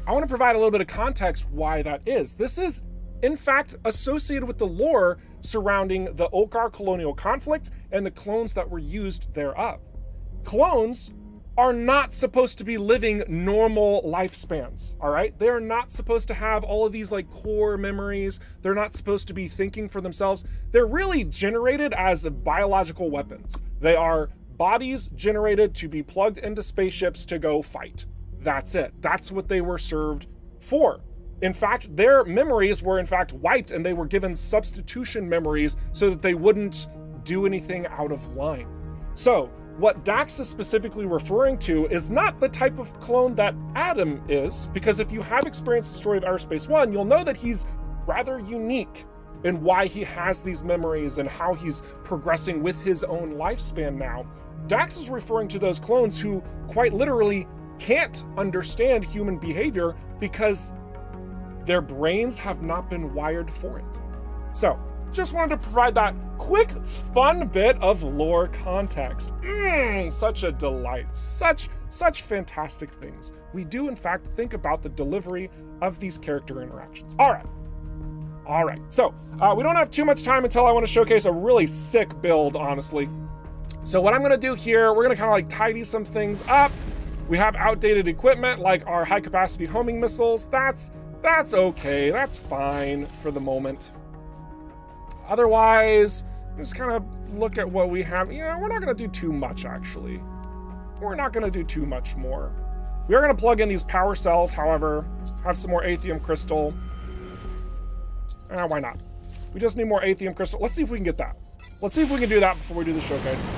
I want to provide a little bit of context why that is. This is in fact, associated with the lore surrounding the Okkar colonial conflict and the clones that were used thereof. Clones are not supposed to be living normal lifespans, all right? They're not supposed to have all of these like core memories. They're not supposed to be thinking for themselves. They're really generated as biological weapons. They are bodies generated to be plugged into spaceships to go fight. That's it. That's what they were served for. In fact, their memories were in fact wiped and they were given substitution memories so that they wouldn't do anything out of line. So, what Dax is specifically referring to is not the type of clone that Adam is, because if you have experienced the story of Everspace One, you'll know that he's rather unique in why he has these memories and how he's progressing with his own lifespan now. Dax is referring to those clones who quite literally can't understand human behavior because their brains have not been wired for it. So, just wanted to provide that quick, fun bit of lore context. Mmm, such a delight. Such, such fantastic things. We do, in fact, think about the delivery of these character interactions. All right. All right, so uh, we don't have too much time until I want to showcase a really sick build, honestly. So what I'm gonna do here, we're gonna kind of like tidy some things up. We have outdated equipment like our high capacity homing missiles. That's, that's okay, that's fine for the moment. Otherwise, just kind of look at what we have. You know, we're not gonna do too much actually. We're not gonna do too much more. We are gonna plug in these power cells, however, have some more Aethium crystal. Ah, why not? We just need more Aethium crystal. Let's see if we can get that. Let's see if we can do that before we do the showcase.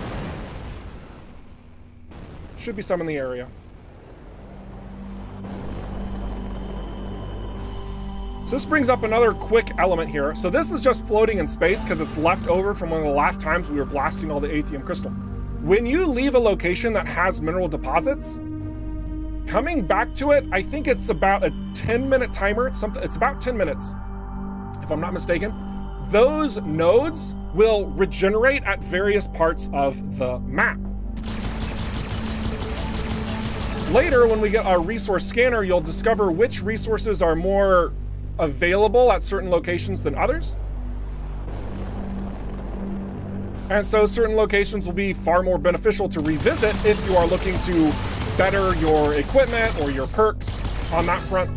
Should be some in the area. So this brings up another quick element here. So this is just floating in space because it's left over from one of the last times we were blasting all the Aethium crystal. When you leave a location that has mineral deposits, coming back to it, I think it's about a 10 minute timer. It's something it's about 10 minutes, if I'm not mistaken. Those nodes will regenerate at various parts of the map. Later, when we get our resource scanner, you'll discover which resources are more available at certain locations than others. And so certain locations will be far more beneficial to revisit if you are looking to better your equipment or your perks on that front,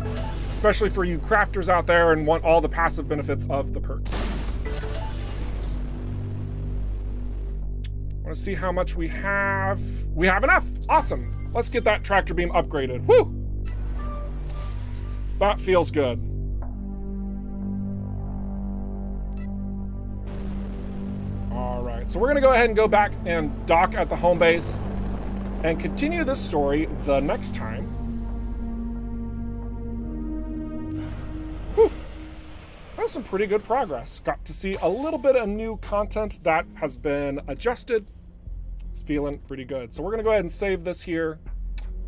especially for you crafters out there and want all the passive benefits of the perks. Want to see how much we have? We have enough. Awesome. Let's get that tractor beam upgraded. Woo! That feels good. All right, so we're gonna go ahead and go back and dock at the home base and continue this story the next time. Whew. That was some pretty good progress. Got to see a little bit of new content that has been adjusted. It's feeling pretty good. So we're gonna go ahead and save this here.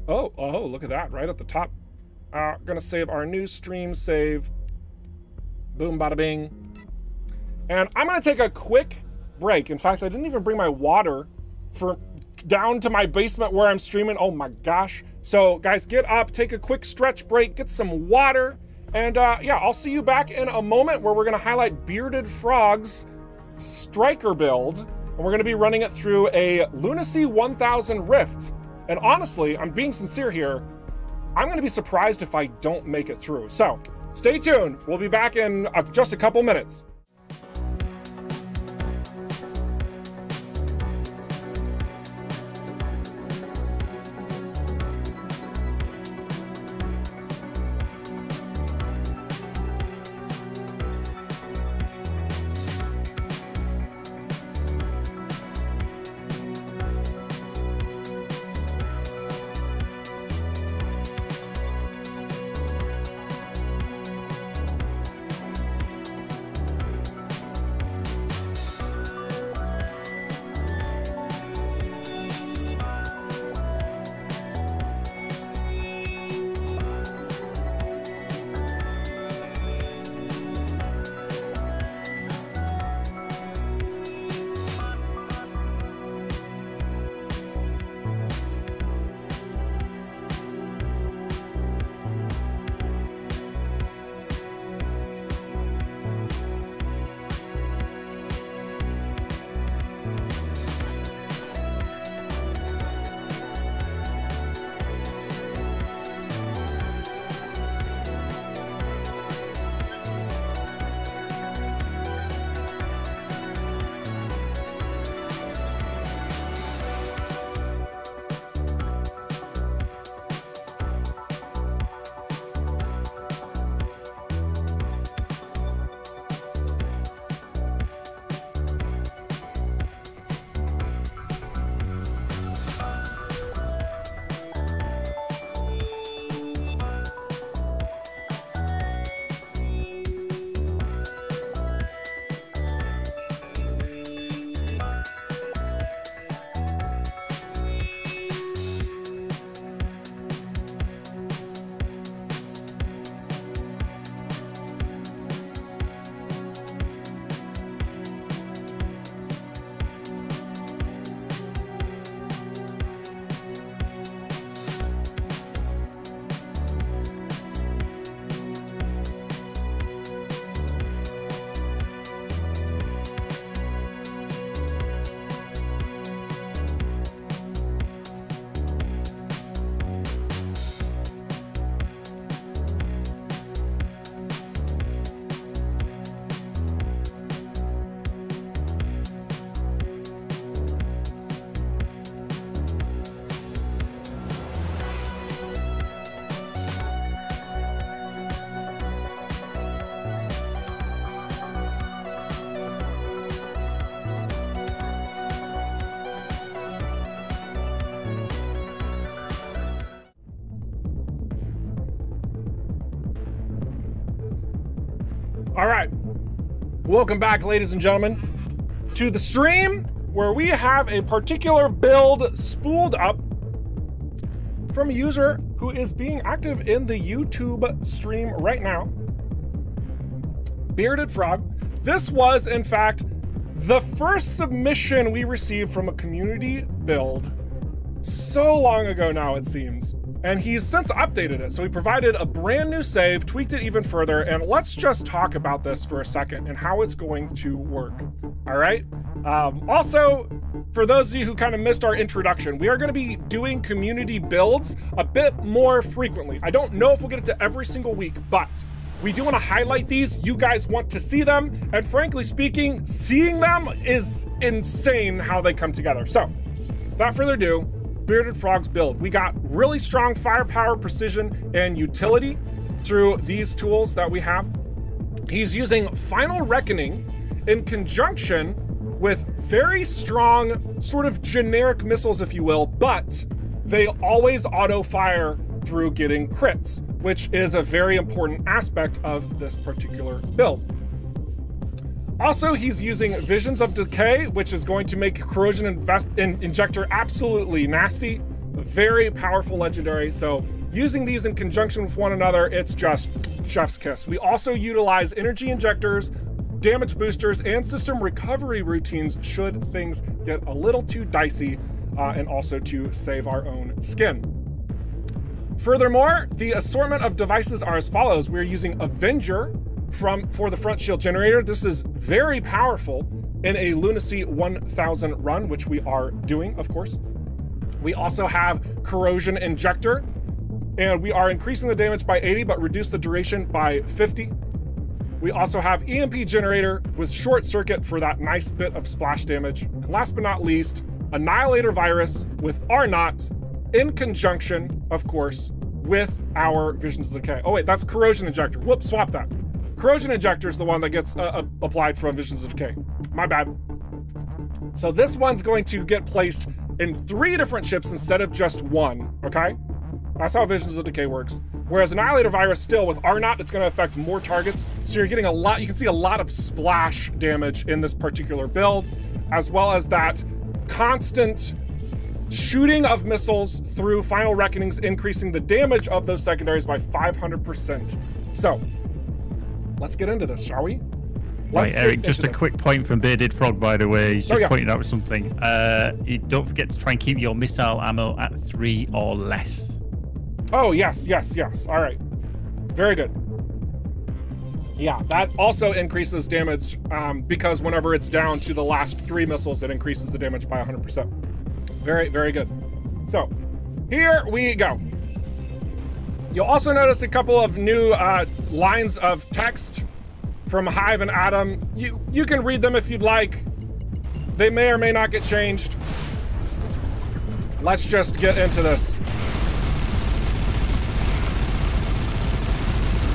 Oh, oh, look at that, right at the top. Uh, gonna save our new stream save. Boom, bada bing. And I'm gonna take a quick break. In fact, I didn't even bring my water for down to my basement where I'm streaming. Oh my gosh. So guys, get up, take a quick stretch break, get some water. And uh, yeah, I'll see you back in a moment where we're gonna highlight Bearded Frog's striker build. And we're gonna be running it through a Lunacy 1000 Rift. And honestly, I'm being sincere here, I'm gonna be surprised if I don't make it through. So stay tuned. We'll be back in uh, just a couple minutes. Welcome back, ladies and gentlemen, to the stream where we have a particular build spooled up from a user who is being active in the YouTube stream right now. Bearded Frog. This was, in fact, the first submission we received from a community build so long ago now, it seems. And he's since updated it. So he provided a brand new save, tweaked it even further, and let's just talk about this for a second and how it's going to work. All right. Um, also, for those of you who kind of missed our introduction, we are going to be doing community builds a bit more frequently. I don't know if we'll get it to every single week, but we do want to highlight these. You guys want to see them. And frankly speaking, seeing them is insane how they come together. So, without further ado, Bearded Frog's build. We got really strong firepower, precision, and utility through these tools that we have. He's using Final Reckoning in conjunction with very strong, sort of generic missiles, if you will, but they always auto fire through getting crits, which is a very important aspect of this particular build. Also, he's using Visions of Decay, which is going to make Corrosion invest in Injector absolutely nasty. Very powerful legendary. So using these in conjunction with one another, it's just chef's kiss. We also utilize energy injectors, damage boosters, and system recovery routines should things get a little too dicey, uh, and also to save our own skin. Furthermore, the assortment of devices are as follows. We're using Avenger, from for the front shield generator. This is very powerful in a Lunacy 1000 run, which we are doing, of course. We also have Corrosion Injector, and we are increasing the damage by 80, but reduce the duration by 50. We also have EMP Generator with Short Circuit for that nice bit of splash damage. And last but not least, Annihilator Virus with R-Naught in conjunction, of course, with our Visions of Decay. Oh wait, that's Corrosion Injector. Whoops, swap that. Corrosion Injector is the one that gets uh, uh, applied from Visions of Decay. My bad. So this one's going to get placed in three different ships instead of just one, okay? That's how Visions of Decay works. Whereas Annihilator Virus still, with R-Naught, it's gonna affect more targets. So you're getting a lot, you can see a lot of splash damage in this particular build, as well as that constant shooting of missiles through Final Reckonings, increasing the damage of those secondaries by 500%. So, let's get into this, shall we? Let's right, Eric, just a this. quick point from Bearded Frog, by the way. He's oh, just oh, yeah. pointing out something. Uh, you don't forget to try and keep your missile ammo at three or less. Oh, yes, yes, yes. All right. Very good. Yeah, that also increases damage um, because whenever it's down to the last three missiles, it increases the damage by 100%. Very, very good. So, here we go. You'll also notice a couple of new uh, lines of text from Hive and Adam. You, you can read them if you'd like. They may or may not get changed. Let's just get into this.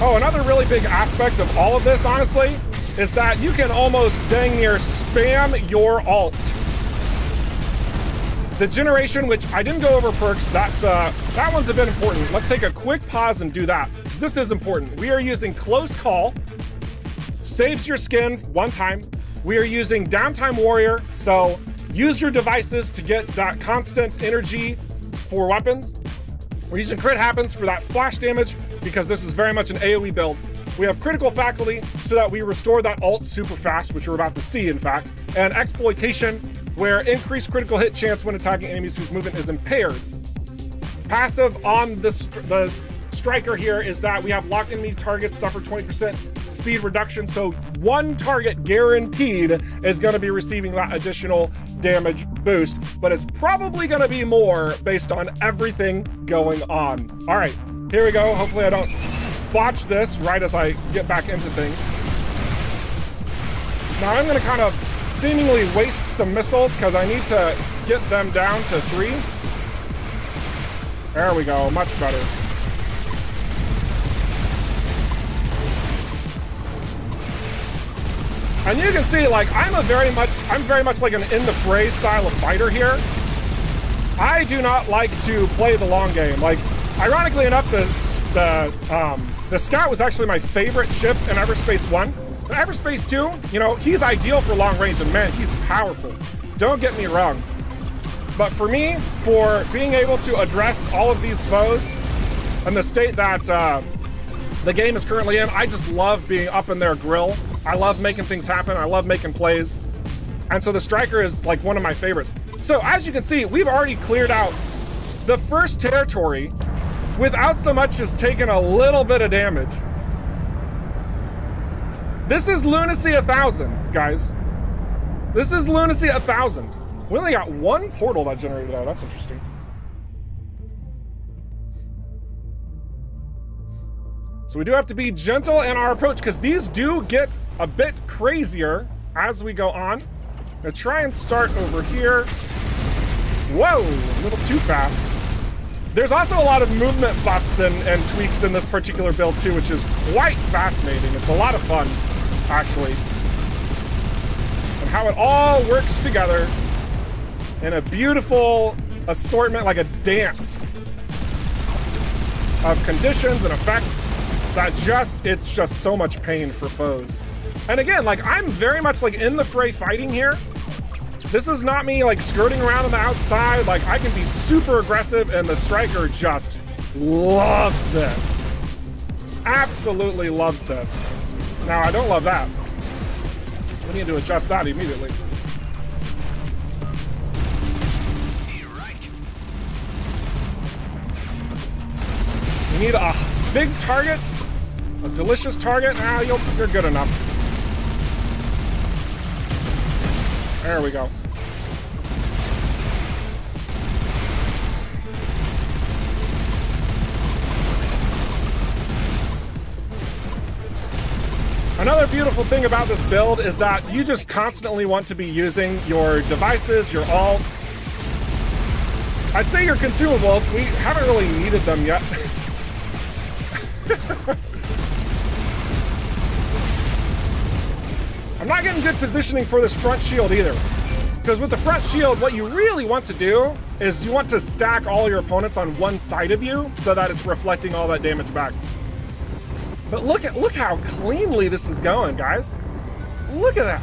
Oh, another really big aspect of all of this, honestly, is that you can almost dang near spam your alt the generation, which I didn't go over perks, that, uh, that one's a bit important. Let's take a quick pause and do that, because this is important. We are using Close Call, saves your skin one time. We are using Downtime Warrior, so use your devices to get that constant energy for weapons. We're using Crit Happens for that splash damage, because this is very much an AoE build. We have Critical Faculty so that we restore that alt super fast, which we're about to see, in fact, and Exploitation where increased critical hit chance when attacking enemies whose movement is impaired. Passive on the, st the striker here is that we have locked enemy targets suffer 20% speed reduction, so one target guaranteed is going to be receiving that additional damage boost, but it's probably going to be more based on everything going on. All right, here we go. Hopefully I don't botch this right as I get back into things. Now I'm going to kind of seemingly waste some missiles because I need to get them down to three. There we go, much better. And you can see, like, I'm a very much, I'm very much like an in the fray style of fighter here. I do not like to play the long game. Like, ironically enough, the the um, the Scout was actually my favorite ship in Everspace One Everspace 2, you know, he's ideal for long range, and man, he's powerful. Don't get me wrong. But for me, for being able to address all of these foes and the state that uh, the game is currently in, I just love being up in their grill. I love making things happen. I love making plays. And so the Striker is like one of my favorites. So as you can see, we've already cleared out the first territory without so much as taking a little bit of damage. This is Lunacy 1000, guys. This is Lunacy 1000. We only got one portal that generated out. That's interesting. So we do have to be gentle in our approach because these do get a bit crazier as we go on. Gonna try and start over here. Whoa, a little too fast. There's also a lot of movement buffs and, and tweaks in this particular build too, which is quite fascinating. It's a lot of fun actually. And how it all works together in a beautiful assortment, like a dance of conditions and effects that just, it's just so much pain for foes. And again, like I'm very much like in the fray fighting here. This is not me like skirting around on the outside. Like I can be super aggressive and the striker just loves this. Absolutely loves this. Now, I don't love that. We need to adjust that immediately. We need a big target, a delicious target. Ah, you'll, you're good enough. There we go. Another beautiful thing about this build is that you just constantly want to be using your devices, your alt. I'd say your consumables, we haven't really needed them yet. I'm not getting good positioning for this front shield either. Because with the front shield, what you really want to do is you want to stack all your opponents on one side of you so that it's reflecting all that damage back. But look at look how cleanly this is going, guys. Look at that.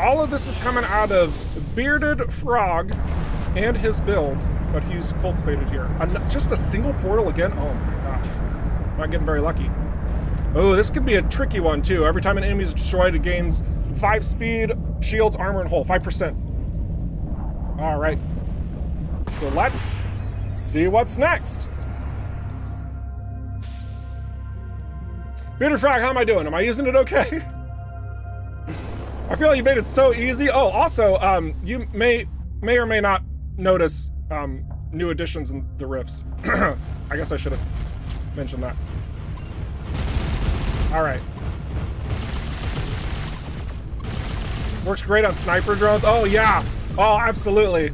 All of this is coming out of Bearded Frog and his build that he's cultivated here. just a single portal again? Oh my gosh. Not getting very lucky. Oh, this could be a tricky one too. Every time an enemy is destroyed, it gains 5 speed, shields, armor, and hull. 5%. Alright. So let's see what's next. Bearded Frog, how am I doing? Am I using it okay? I feel like you made it so easy. Oh, also, um, you may may or may not notice um, new additions in the rifts. I guess I should have mentioned that. All right. Works great on sniper drones. Oh, yeah. Oh, absolutely.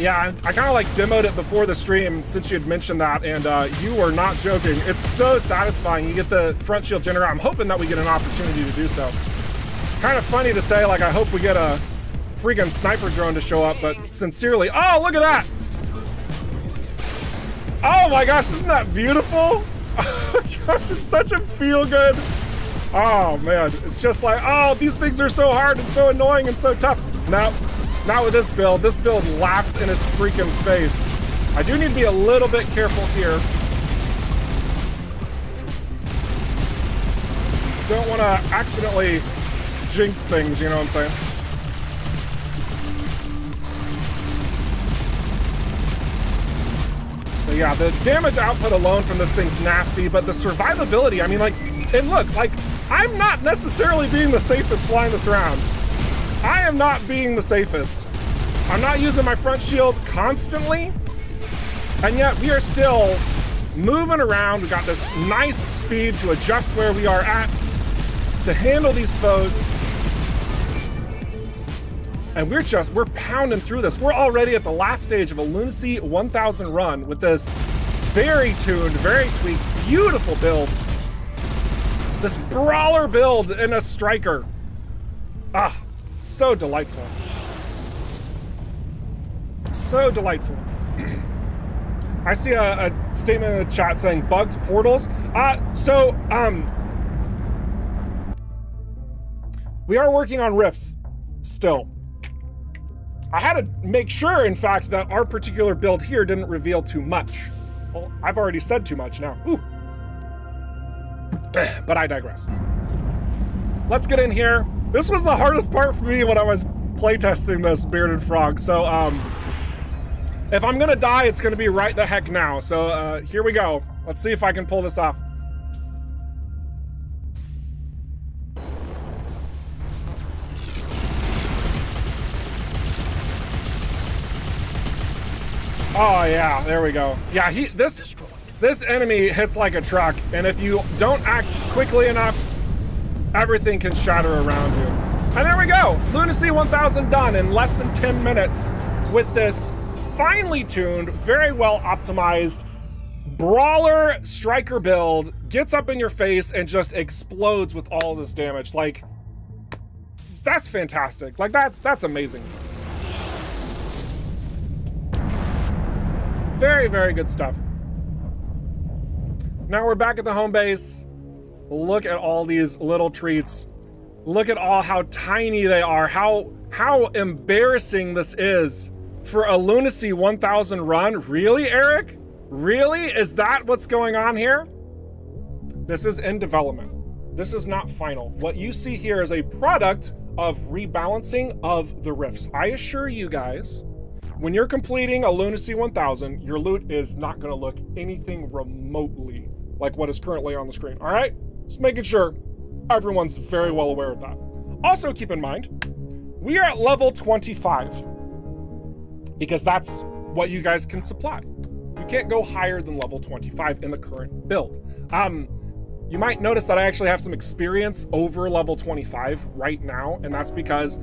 Yeah, I, I kind of like demoed it before the stream since you had mentioned that, and uh, you were not joking. It's so satisfying. You get the front shield generator. I'm hoping that we get an opportunity to do so. Kind of funny to say, like, I hope we get a freaking sniper drone to show up, but sincerely, oh, look at that! Oh my gosh, isn't that beautiful? Oh gosh, it's such a feel good. Oh man, it's just like, oh, these things are so hard and so annoying and so tough. Now, not with this build. This build laughs in its freaking face. I do need to be a little bit careful here. Don't want to accidentally jinx things, you know what I'm saying? But yeah, the damage output alone from this thing's nasty, but the survivability, I mean, like, and look, like, I'm not necessarily being the safest flying this around. I am not being the safest. I'm not using my front shield constantly, and yet we are still moving around. We got this nice speed to adjust where we are at to handle these foes. And we're just, we're pounding through this. We're already at the last stage of a Lunacy 1000 run with this very tuned, very tweaked, beautiful build. This brawler build in a striker. Ah, so delightful. So delightful. I see a, a statement in the chat saying bugs, portals. Uh, so, um, we are working on rifts still. I had to make sure, in fact, that our particular build here didn't reveal too much. Well, I've already said too much now. Ooh. But I digress. Let's get in here. This was the hardest part for me when I was playtesting this Bearded Frog. So, um, if I'm gonna die, it's gonna be right the heck now. So, uh, here we go. Let's see if I can pull this off. Oh yeah, there we go. Yeah, he this this enemy hits like a truck, and if you don't act quickly enough, everything can shatter around you. And there we go, Lunacy 1000 done in less than 10 minutes with this finely tuned, very well optimized brawler striker build. Gets up in your face and just explodes with all this damage. Like, that's fantastic. Like that's that's amazing. Very, very good stuff. Now we're back at the home base. Look at all these little treats. Look at all how tiny they are. How how embarrassing this is for a Lunacy 1000 run. Really, Eric? Really? Is that what's going on here? This is in development. This is not final. What you see here is a product of rebalancing of the rifts. I assure you guys, when you're completing a Lunacy 1000, your loot is not going to look anything remotely like what is currently on the screen. All right? Just making sure everyone's very well aware of that. Also, keep in mind, we are at level 25 because that's what you guys can supply. You can't go higher than level 25 in the current build. Um, you might notice that I actually have some experience over level 25 right now, and that's because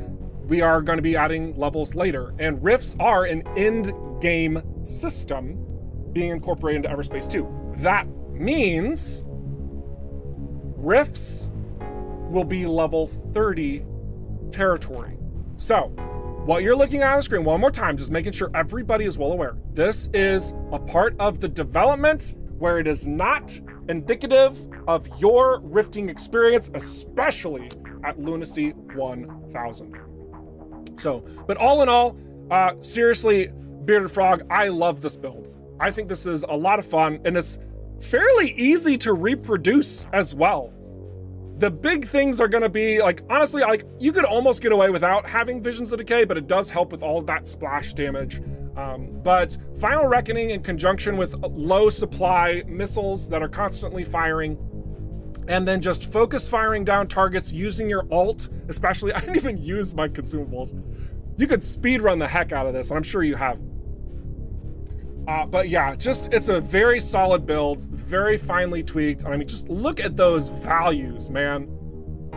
we are going to be adding levels later. And rifts are an end game system being incorporated into Everspace 2. That means rifts will be level 30 territory. So, what you're looking at on the screen, one more time, just making sure everybody is well aware. This is a part of the development where it is not indicative of your rifting experience, especially at Lunacy 1000. So, but all in all, uh, seriously, Bearded Frog, I love this build. I think this is a lot of fun and it's fairly easy to reproduce as well. The big things are going to be like, honestly, like you could almost get away without having Visions of Decay, but it does help with all of that splash damage. Um, but Final Reckoning in conjunction with low supply missiles that are constantly firing, and then just focus firing down targets using your alt, especially, I didn't even use my consumables. You could speed run the heck out of this, and I'm sure you have. Uh, but yeah, just it's a very solid build, very finely tweaked. I mean, just look at those values, man.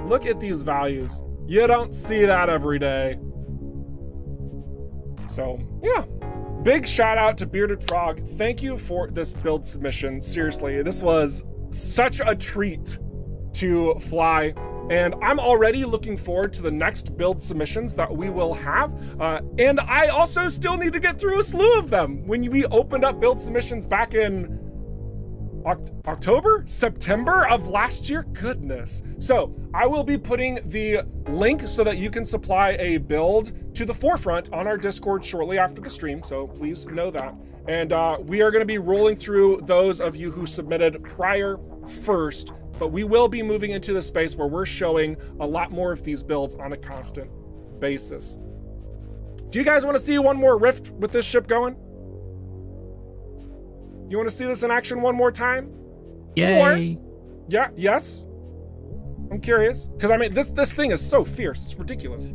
Look at these values. You don't see that every day. So yeah, big shout out to Bearded Frog. Thank you for this build submission. Seriously, this was such a treat to fly. And I'm already looking forward to the next build submissions that we will have. Uh, and I also still need to get through a slew of them. When we opened up build submissions back in October, September of last year? Goodness. So I will be putting the link so that you can supply a build to the forefront on our Discord shortly after the stream. So please know that. And uh, we are going to be rolling through those of you who submitted prior first but we will be moving into the space where we're showing a lot more of these builds on a constant basis. Do you guys want to see one more rift with this ship going? You want to see this in action one more time? Yay! Or, yeah, yes. I'm curious because I mean this this thing is so fierce. It's ridiculous.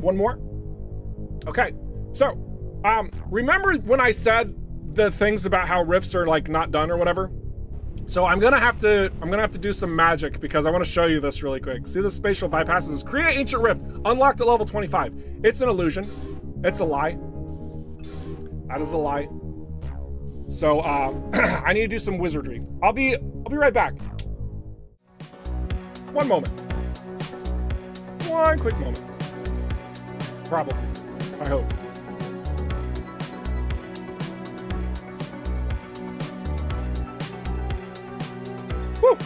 One more. Okay, so um, remember when I said the things about how rifts are like not done or whatever? So I'm gonna have to I'm gonna have to do some magic because I want to show you this really quick. See the spatial bypasses. Create ancient rift. Unlocked at level 25. It's an illusion. It's a lie. That is a lie. So uh, I need to do some wizardry. I'll be I'll be right back. One moment. One quick moment. Probably. I hope. Woo.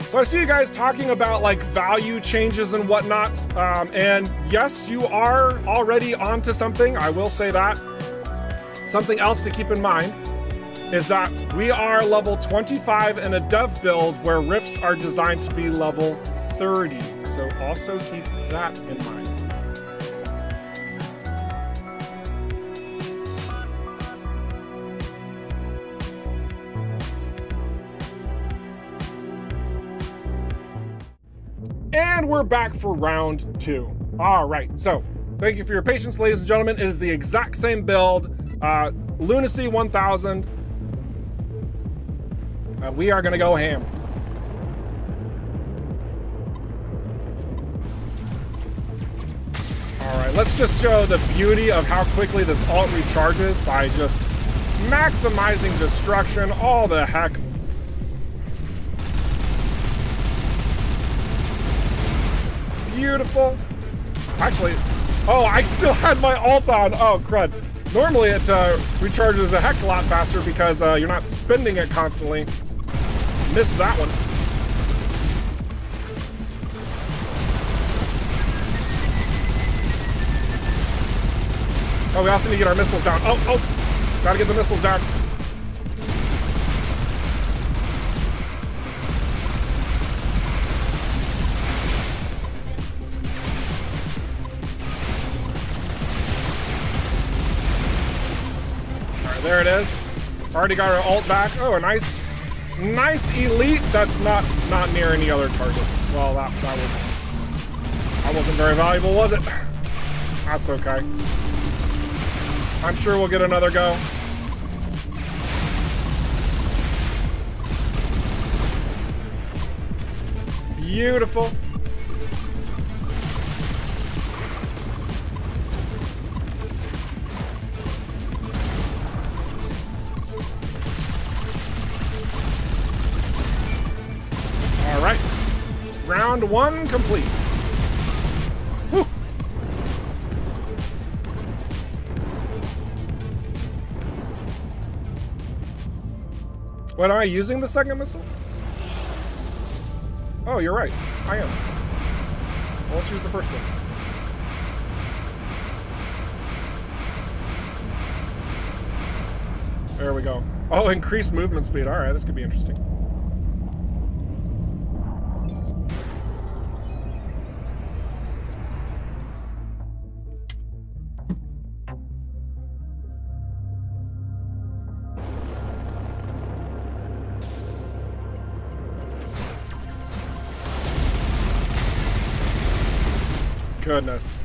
So I see you guys talking about like value changes and whatnot. Um, and yes, you are already onto something. I will say that. Something else to keep in mind is that we are level 25 in a dev build where rifts are designed to be level 30. So also keep that in mind. And we're back for round two. All right, so thank you for your patience, ladies and gentlemen. It is the exact same build. Uh, Lunacy 1000. Uh, we are gonna go ham. All right, let's just show the beauty of how quickly this alt recharges by just maximizing destruction all the heck. Beautiful. Actually, oh, I still had my alt on. Oh, crud. Normally it uh, recharges a heck of a lot faster because uh, you're not spending it constantly. Missed that one. Oh, we also need to get our missiles down. Oh, oh, gotta get the missiles down. There it is. Already got our alt back. Oh, a nice, nice elite. That's not not near any other targets. Well, that that was that wasn't very valuable, was it? That's okay. I'm sure we'll get another go. Beautiful. One complete. Whew. What am I using the second missile? Oh, you're right. I am. Well, let's use the first one. There we go. Oh, increased movement speed. All right, this could be interesting. Goodness.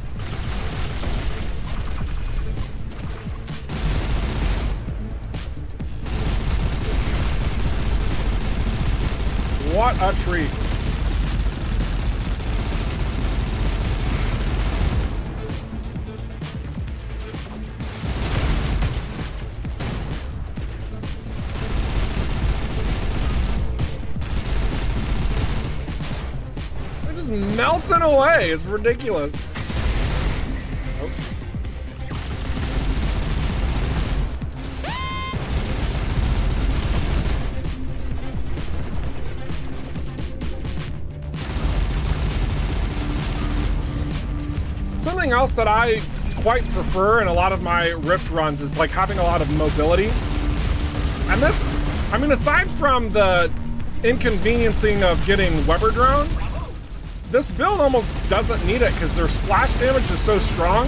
Away. It's ridiculous. Something else that I quite prefer in a lot of my Rift runs is like having a lot of mobility. And this, I mean, aside from the inconveniencing of getting Weber drone, this build almost doesn't need it because their splash damage is so strong.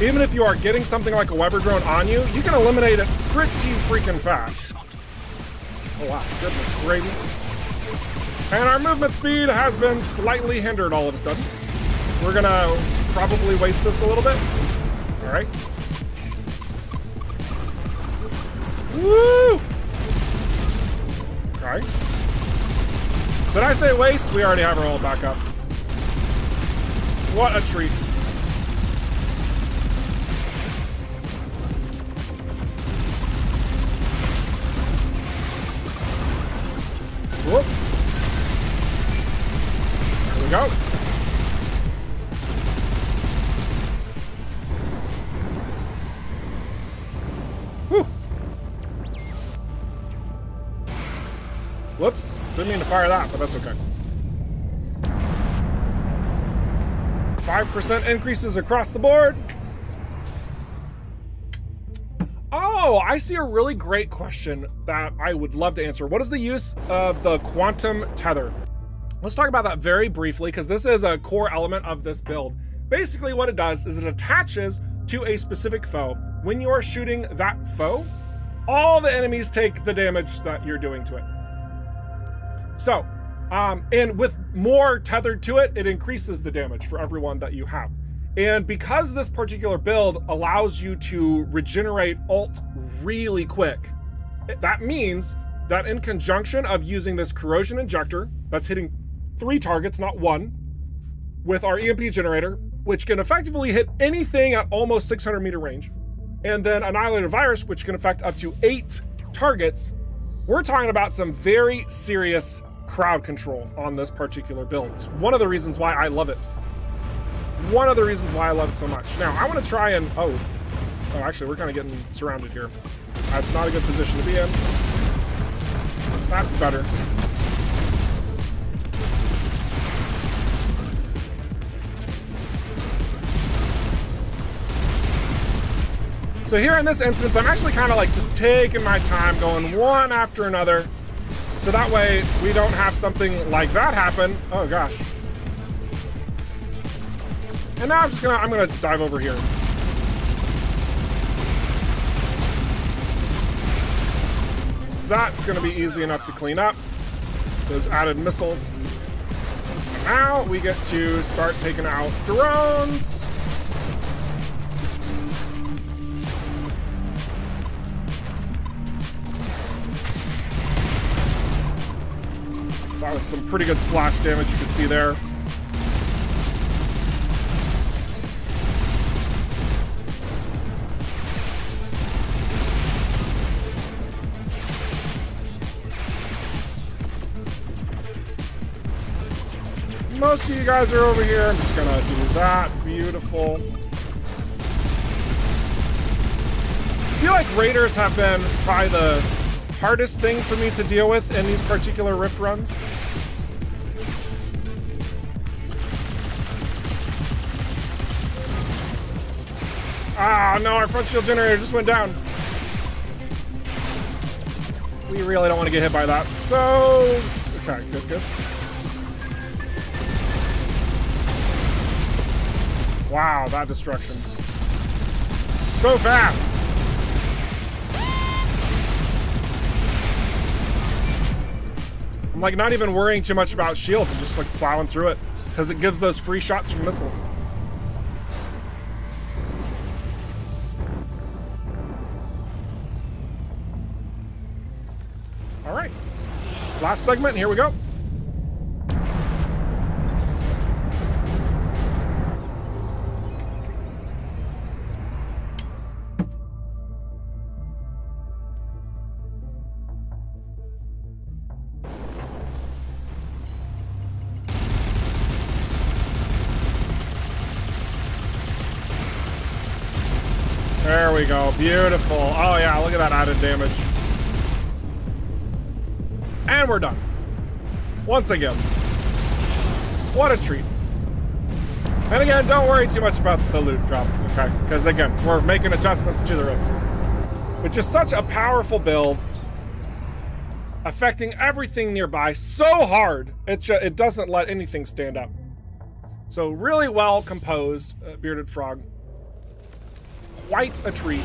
Even if you are getting something like a Weber drone on you, you can eliminate it pretty freaking fast. Oh wow, goodness gravy. And our movement speed has been slightly hindered all of a sudden. We're gonna probably waste this a little bit. All right. Did I say waste? We already have our ult back up. What a treat. 5% increases across the board. Oh, I see a really great question that I would love to answer. What is the use of the quantum tether? Let's talk about that very briefly because this is a core element of this build. Basically what it does is it attaches to a specific foe. When you are shooting that foe, all the enemies take the damage that you're doing to it. So, um, and with more tethered to it, it increases the damage for everyone that you have. And because this particular build allows you to regenerate alt really quick, that means that in conjunction of using this corrosion injector that's hitting three targets, not one, with our EMP generator, which can effectively hit anything at almost 600 meter range, and then Annihilator Virus, which can affect up to eight targets, we're talking about some very serious crowd control on this particular build. It's one of the reasons why I love it. One of the reasons why I love it so much. Now, I want to try and... Oh. Oh, actually, we're kind of getting surrounded here. That's not a good position to be in. That's better. So here in this instance, I'm actually kind of like just taking my time, going one after another. So that way we don't have something like that happen. Oh gosh. And now I'm just gonna, I'm gonna dive over here. So that's gonna be easy enough to clean up. Those added missiles. Now we get to start taking out drones. So that was some pretty good splash damage you can see there. Most of you guys are over here. I'm just gonna do that. Beautiful. I feel like raiders have been probably the hardest thing for me to deal with in these particular rift runs. Ah, no, our front shield generator just went down. We really don't want to get hit by that, so... Okay, good, good. Wow, that destruction. So fast! I'm like not even worrying too much about shields. I'm just like plowing through it because it gives those free shots from missiles. All right, last segment. Here we go. Beautiful. Oh, yeah. Look at that added damage. And we're done. Once again. What a treat. And again, don't worry too much about the loot drop, okay? Because again, we're making adjustments to the rifts. But just such a powerful build. Affecting everything nearby so hard, it, it doesn't let anything stand up. So really well composed, uh, Bearded Frog quite a treat.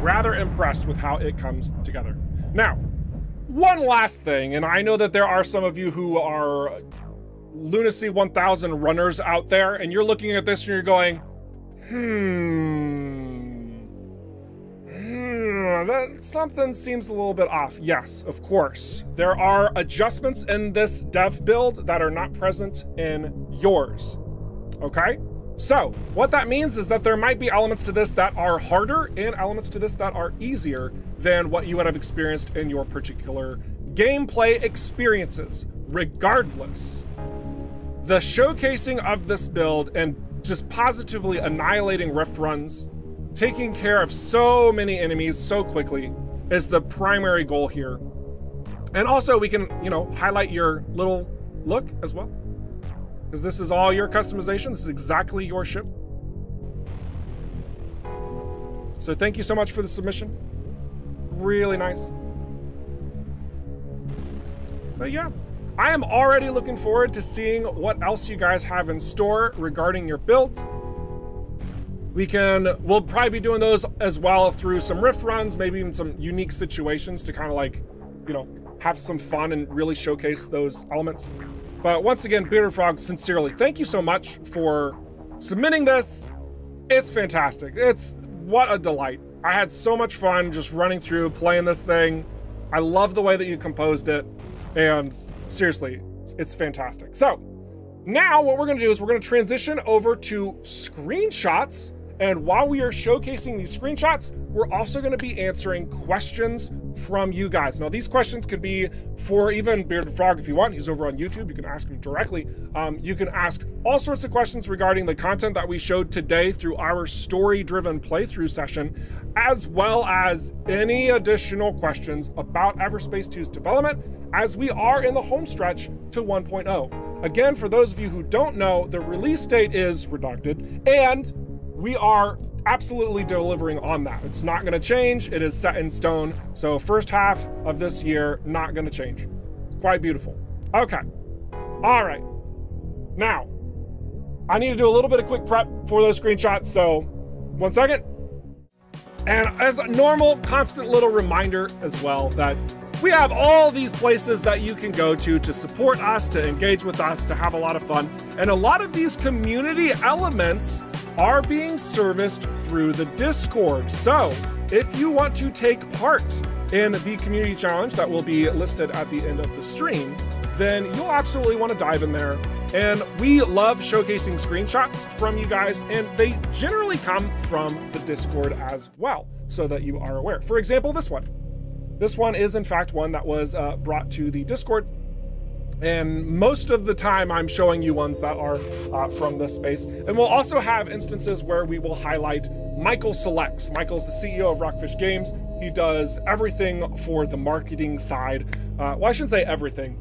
Rather impressed with how it comes together. Now, one last thing, and I know that there are some of you who are Lunacy 1000 runners out there, and you're looking at this and you're going, hmm, hmm, that, something seems a little bit off. Yes, of course. There are adjustments in this dev build that are not present in yours. Okay? So, what that means is that there might be elements to this that are harder and elements to this that are easier than what you would have experienced in your particular gameplay experiences. Regardless, the showcasing of this build and just positively annihilating rift runs, taking care of so many enemies so quickly, is the primary goal here. And also we can, you know, highlight your little look as well. Because this is all your customization. This is exactly your ship. So thank you so much for the submission. Really nice. But yeah, I am already looking forward to seeing what else you guys have in store regarding your builds. We can, we'll probably be doing those as well through some rift runs, maybe even some unique situations to kind of like, you know, have some fun and really showcase those elements. But once again, Bearded Frog, sincerely, thank you so much for submitting this. It's fantastic. It's what a delight. I had so much fun just running through, playing this thing. I love the way that you composed it. And seriously, it's fantastic. So now what we're gonna do is we're gonna transition over to screenshots and while we are showcasing these screenshots, we're also going to be answering questions from you guys. Now, these questions could be for even Bearded Frog if you want. He's over on YouTube. You can ask him directly. Um, you can ask all sorts of questions regarding the content that we showed today through our story-driven playthrough session, as well as any additional questions about Everspace 2's development as we are in the home stretch to 1.0. Again, for those of you who don't know, the release date is redacted, and we are absolutely delivering on that. It's not going to change. It is set in stone. So first half of this year, not going to change. It's quite beautiful. Okay. All right. Now, I need to do a little bit of quick prep for those screenshots. So one second. And as a normal, constant little reminder as well that we have all these places that you can go to to support us, to engage with us, to have a lot of fun. And a lot of these community elements are being serviced through the Discord. So if you want to take part in the community challenge that will be listed at the end of the stream, then you'll absolutely want to dive in there. And we love showcasing screenshots from you guys, and they generally come from the Discord as well, so that you are aware. For example, this one. This one is, in fact, one that was uh, brought to the Discord. And most of the time, I'm showing you ones that are uh, from this space. And we'll also have instances where we will highlight Michael Selects. Michael's the CEO of Rockfish Games. He does everything for the marketing side. Uh, well, I shouldn't say everything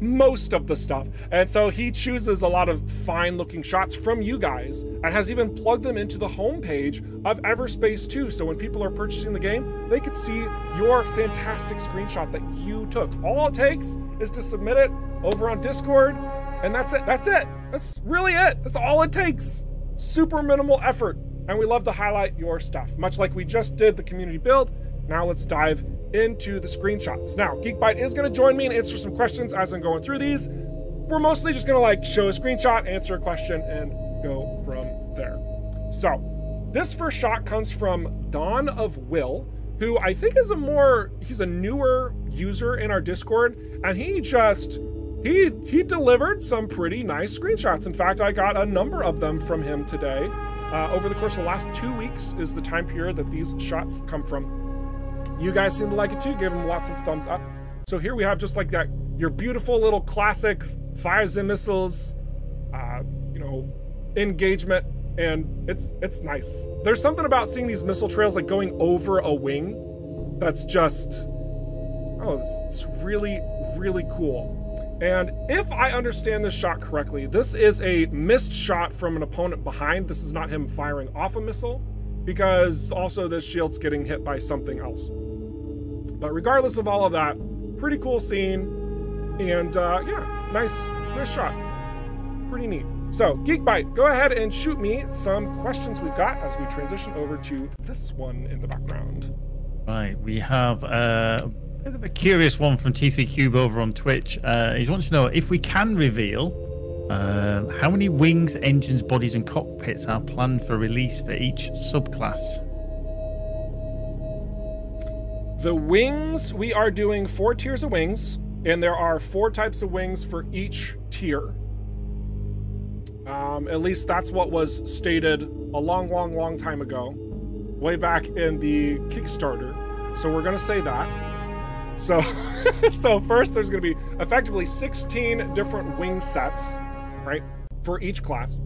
most of the stuff. And so he chooses a lot of fine looking shots from you guys and has even plugged them into the homepage of Everspace 2. So when people are purchasing the game, they could see your fantastic screenshot that you took. All it takes is to submit it over on Discord, and that's it. That's it. That's really it. That's all it takes. Super minimal effort. And we love to highlight your stuff, much like we just did the community build. Now let's dive into the screenshots. Now, Geekbyte is going to join me and answer some questions as I'm going through these. We're mostly just going to like show a screenshot, answer a question, and go from there. So, this first shot comes from Dawn of Will, who I think is a more he's a newer user in our Discord, and he just he he delivered some pretty nice screenshots. In fact, I got a number of them from him today. Uh, over the course of the last two weeks is the time period that these shots come from. You guys seem to like it too, give them lots of thumbs up. So here we have just like that, your beautiful little classic fires and missiles, uh, you know, engagement, and it's it's nice. There's something about seeing these missile trails like going over a wing that's just, oh, it's, it's really, really cool. And if I understand this shot correctly, this is a missed shot from an opponent behind. This is not him firing off a missile, because also this shield's getting hit by something else. But regardless of all of that, pretty cool scene. And uh, yeah, nice, nice shot. Pretty neat. So, Geekbyte, go ahead and shoot me some questions we've got as we transition over to this one in the background. Right, we have uh, a bit of a curious one from T3 Cube over on Twitch. Uh, he wants to know if we can reveal uh, how many wings, engines, bodies, and cockpits are planned for release for each subclass. The wings, we are doing four tiers of wings, and there are four types of wings for each tier. Um, at least that's what was stated a long, long, long time ago, way back in the Kickstarter. So we're gonna say that. So, so first there's gonna be effectively 16 different wing sets, right, for each class.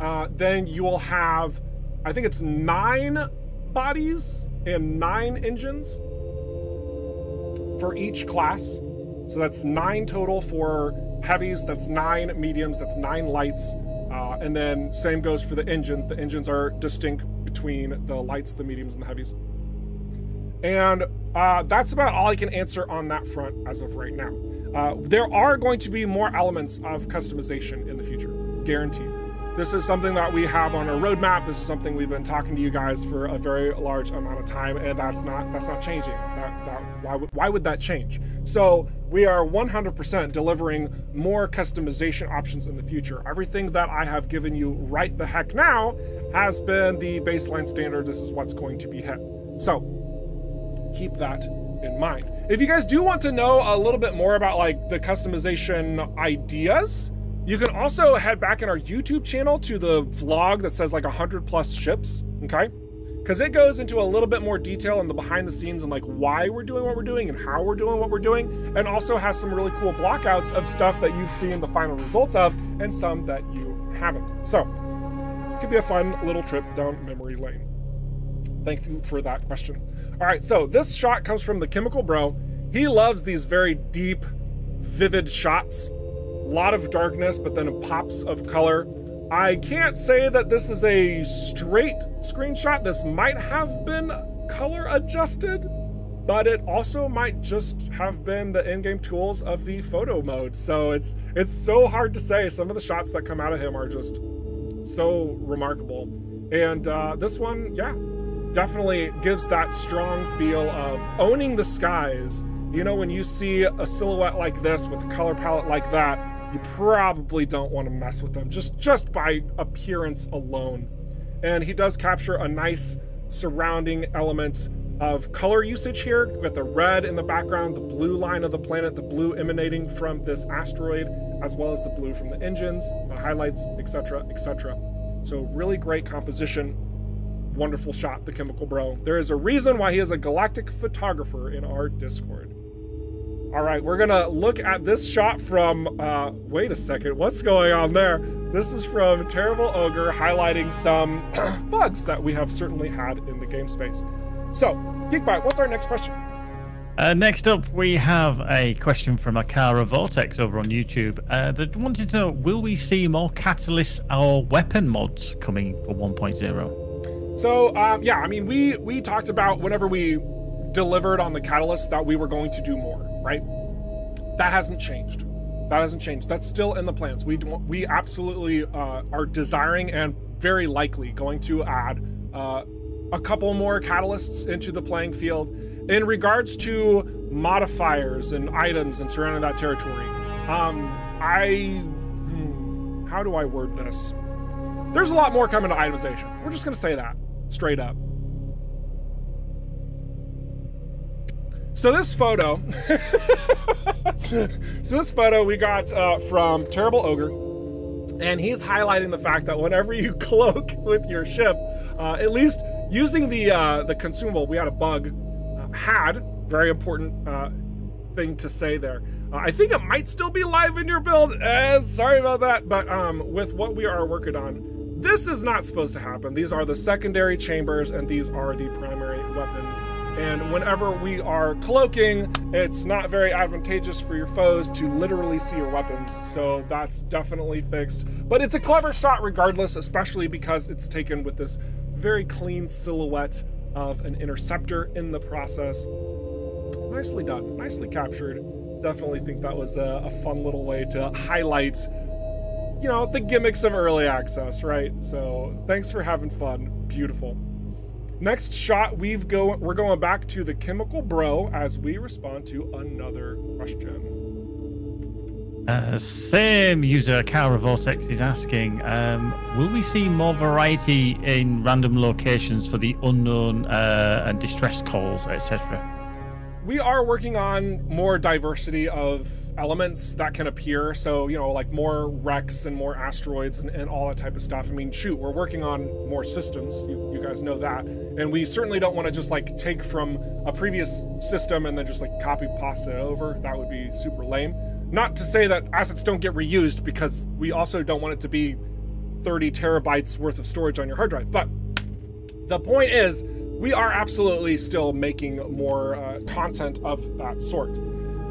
Uh, then you will have, I think it's nine bodies and nine engines for each class. So that's nine total for heavies, that's nine mediums, that's nine lights. Uh, and then same goes for the engines. The engines are distinct between the lights, the mediums, and the heavies. And uh, that's about all I can answer on that front as of right now. Uh, there are going to be more elements of customization in the future, guaranteed. This is something that we have on our roadmap. This is something we've been talking to you guys for a very large amount of time, and that's not that's not changing. That, that, why would why would that change? So we are 100% delivering more customization options in the future. Everything that I have given you right the heck now has been the baseline standard. This is what's going to be hit. So keep that in mind. If you guys do want to know a little bit more about like the customization ideas, you can also head back in our YouTube channel to the vlog that says like 100 plus ships, okay? Because it goes into a little bit more detail in the behind the scenes and like why we're doing what we're doing and how we're doing what we're doing, and also has some really cool blockouts of stuff that you've seen the final results of and some that you haven't. So, it could be a fun little trip down memory lane. Thank you for that question. All right, so this shot comes from the Chemical Bro. He loves these very deep, vivid shots. A lot of darkness, but then pops of color. I can't say that this is a straight screenshot. This might have been color adjusted, but it also might just have been the in-game tools of the photo mode. So it's it's so hard to say. Some of the shots that come out of him are just so remarkable. And uh, this one, yeah, definitely gives that strong feel of owning the skies. You know, when you see a silhouette like this with a color palette like that, you probably don't want to mess with them just just by appearance alone. And he does capture a nice surrounding element of color usage here with the red in the background, the blue line of the planet, the blue emanating from this asteroid, as well as the blue from the engines, the highlights, etc., etc. So really great composition wonderful shot, the Chemical Bro. There is a reason why he is a galactic photographer in our Discord. All right, we're gonna look at this shot from, uh, wait a second, what's going on there? This is from Terrible Ogre highlighting some bugs that we have certainly had in the game space. So, Geekbot, what's our next question? Uh, next up, we have a question from Akara Vortex over on YouTube uh, that wanted to know Will we see more catalyst or weapon mods coming for 1.0? So um, yeah, I mean, we we talked about whenever we delivered on the catalyst that we were going to do more, right? That hasn't changed. That hasn't changed. That's still in the plans. We we absolutely uh, are desiring and very likely going to add uh, a couple more catalysts into the playing field in regards to modifiers and items and surrounding that territory. Um, I hmm, how do I word this? There's a lot more coming to itemization. We're just going to say that straight up. So this photo, so this photo we got uh, from Terrible Ogre, and he's highlighting the fact that whenever you cloak with your ship, uh, at least using the uh, the consumable, we had a bug, uh, had very important uh, thing to say there. Uh, I think it might still be live in your build. sorry about that, but um, with what we are working on, this is not supposed to happen. These are the secondary chambers and these are the primary weapons. And whenever we are cloaking, it's not very advantageous for your foes to literally see your weapons. So that's definitely fixed. But it's a clever shot regardless, especially because it's taken with this very clean silhouette of an interceptor in the process. Nicely done, nicely captured. Definitely think that was a, a fun little way to highlight you know, the gimmicks of early access, right? So thanks for having fun. Beautiful. Next shot, we've go we're going back to the chemical bro as we respond to another question. Uh, same user, Cara Vortex, is asking, um, will we see more variety in random locations for the unknown uh, and distress calls, etc.? We are working on more diversity of elements that can appear. So, you know, like more wrecks and more asteroids and, and all that type of stuff. I mean, shoot, we're working on more systems. You, you guys know that. And we certainly don't want to just like take from a previous system and then just like copy pasta it over. That would be super lame. Not to say that assets don't get reused because we also don't want it to be 30 terabytes worth of storage on your hard drive. But the point is, we are absolutely still making more uh, content of that sort.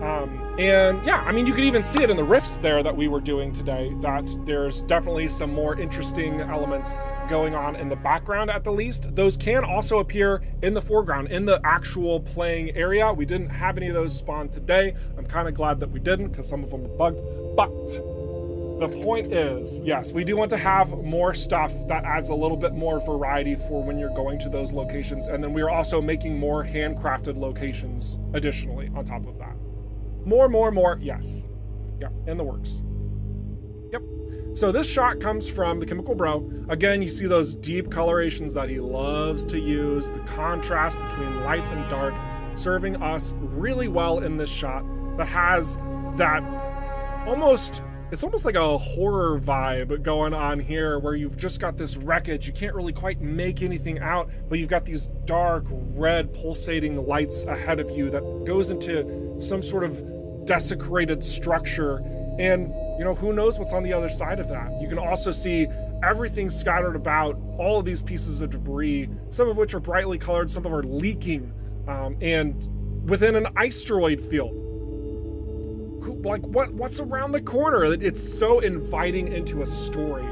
Um, and yeah, I mean, you could even see it in the rifts there that we were doing today, that there's definitely some more interesting elements going on in the background at the least. Those can also appear in the foreground, in the actual playing area. We didn't have any of those spawn today. I'm kind of glad that we didn't because some of them were bugged. But the point is, yes, we do want to have more stuff that adds a little bit more variety for when you're going to those locations. And then we're also making more handcrafted locations additionally on top of that. More, more, more. Yes. Yeah, in the works. Yep. So this shot comes from the Chemical Bro. Again, you see those deep colorations that he loves to use, the contrast between light and dark, serving us really well in this shot that has that almost it's almost like a horror vibe going on here where you've just got this wreckage. You can't really quite make anything out, but you've got these dark red pulsating lights ahead of you that goes into some sort of desecrated structure. And, you know, who knows what's on the other side of that? You can also see everything scattered about, all of these pieces of debris, some of which are brightly colored, some of them are leaking, um, and within an asteroid field. Like, what what's around the corner? It's so inviting into a story.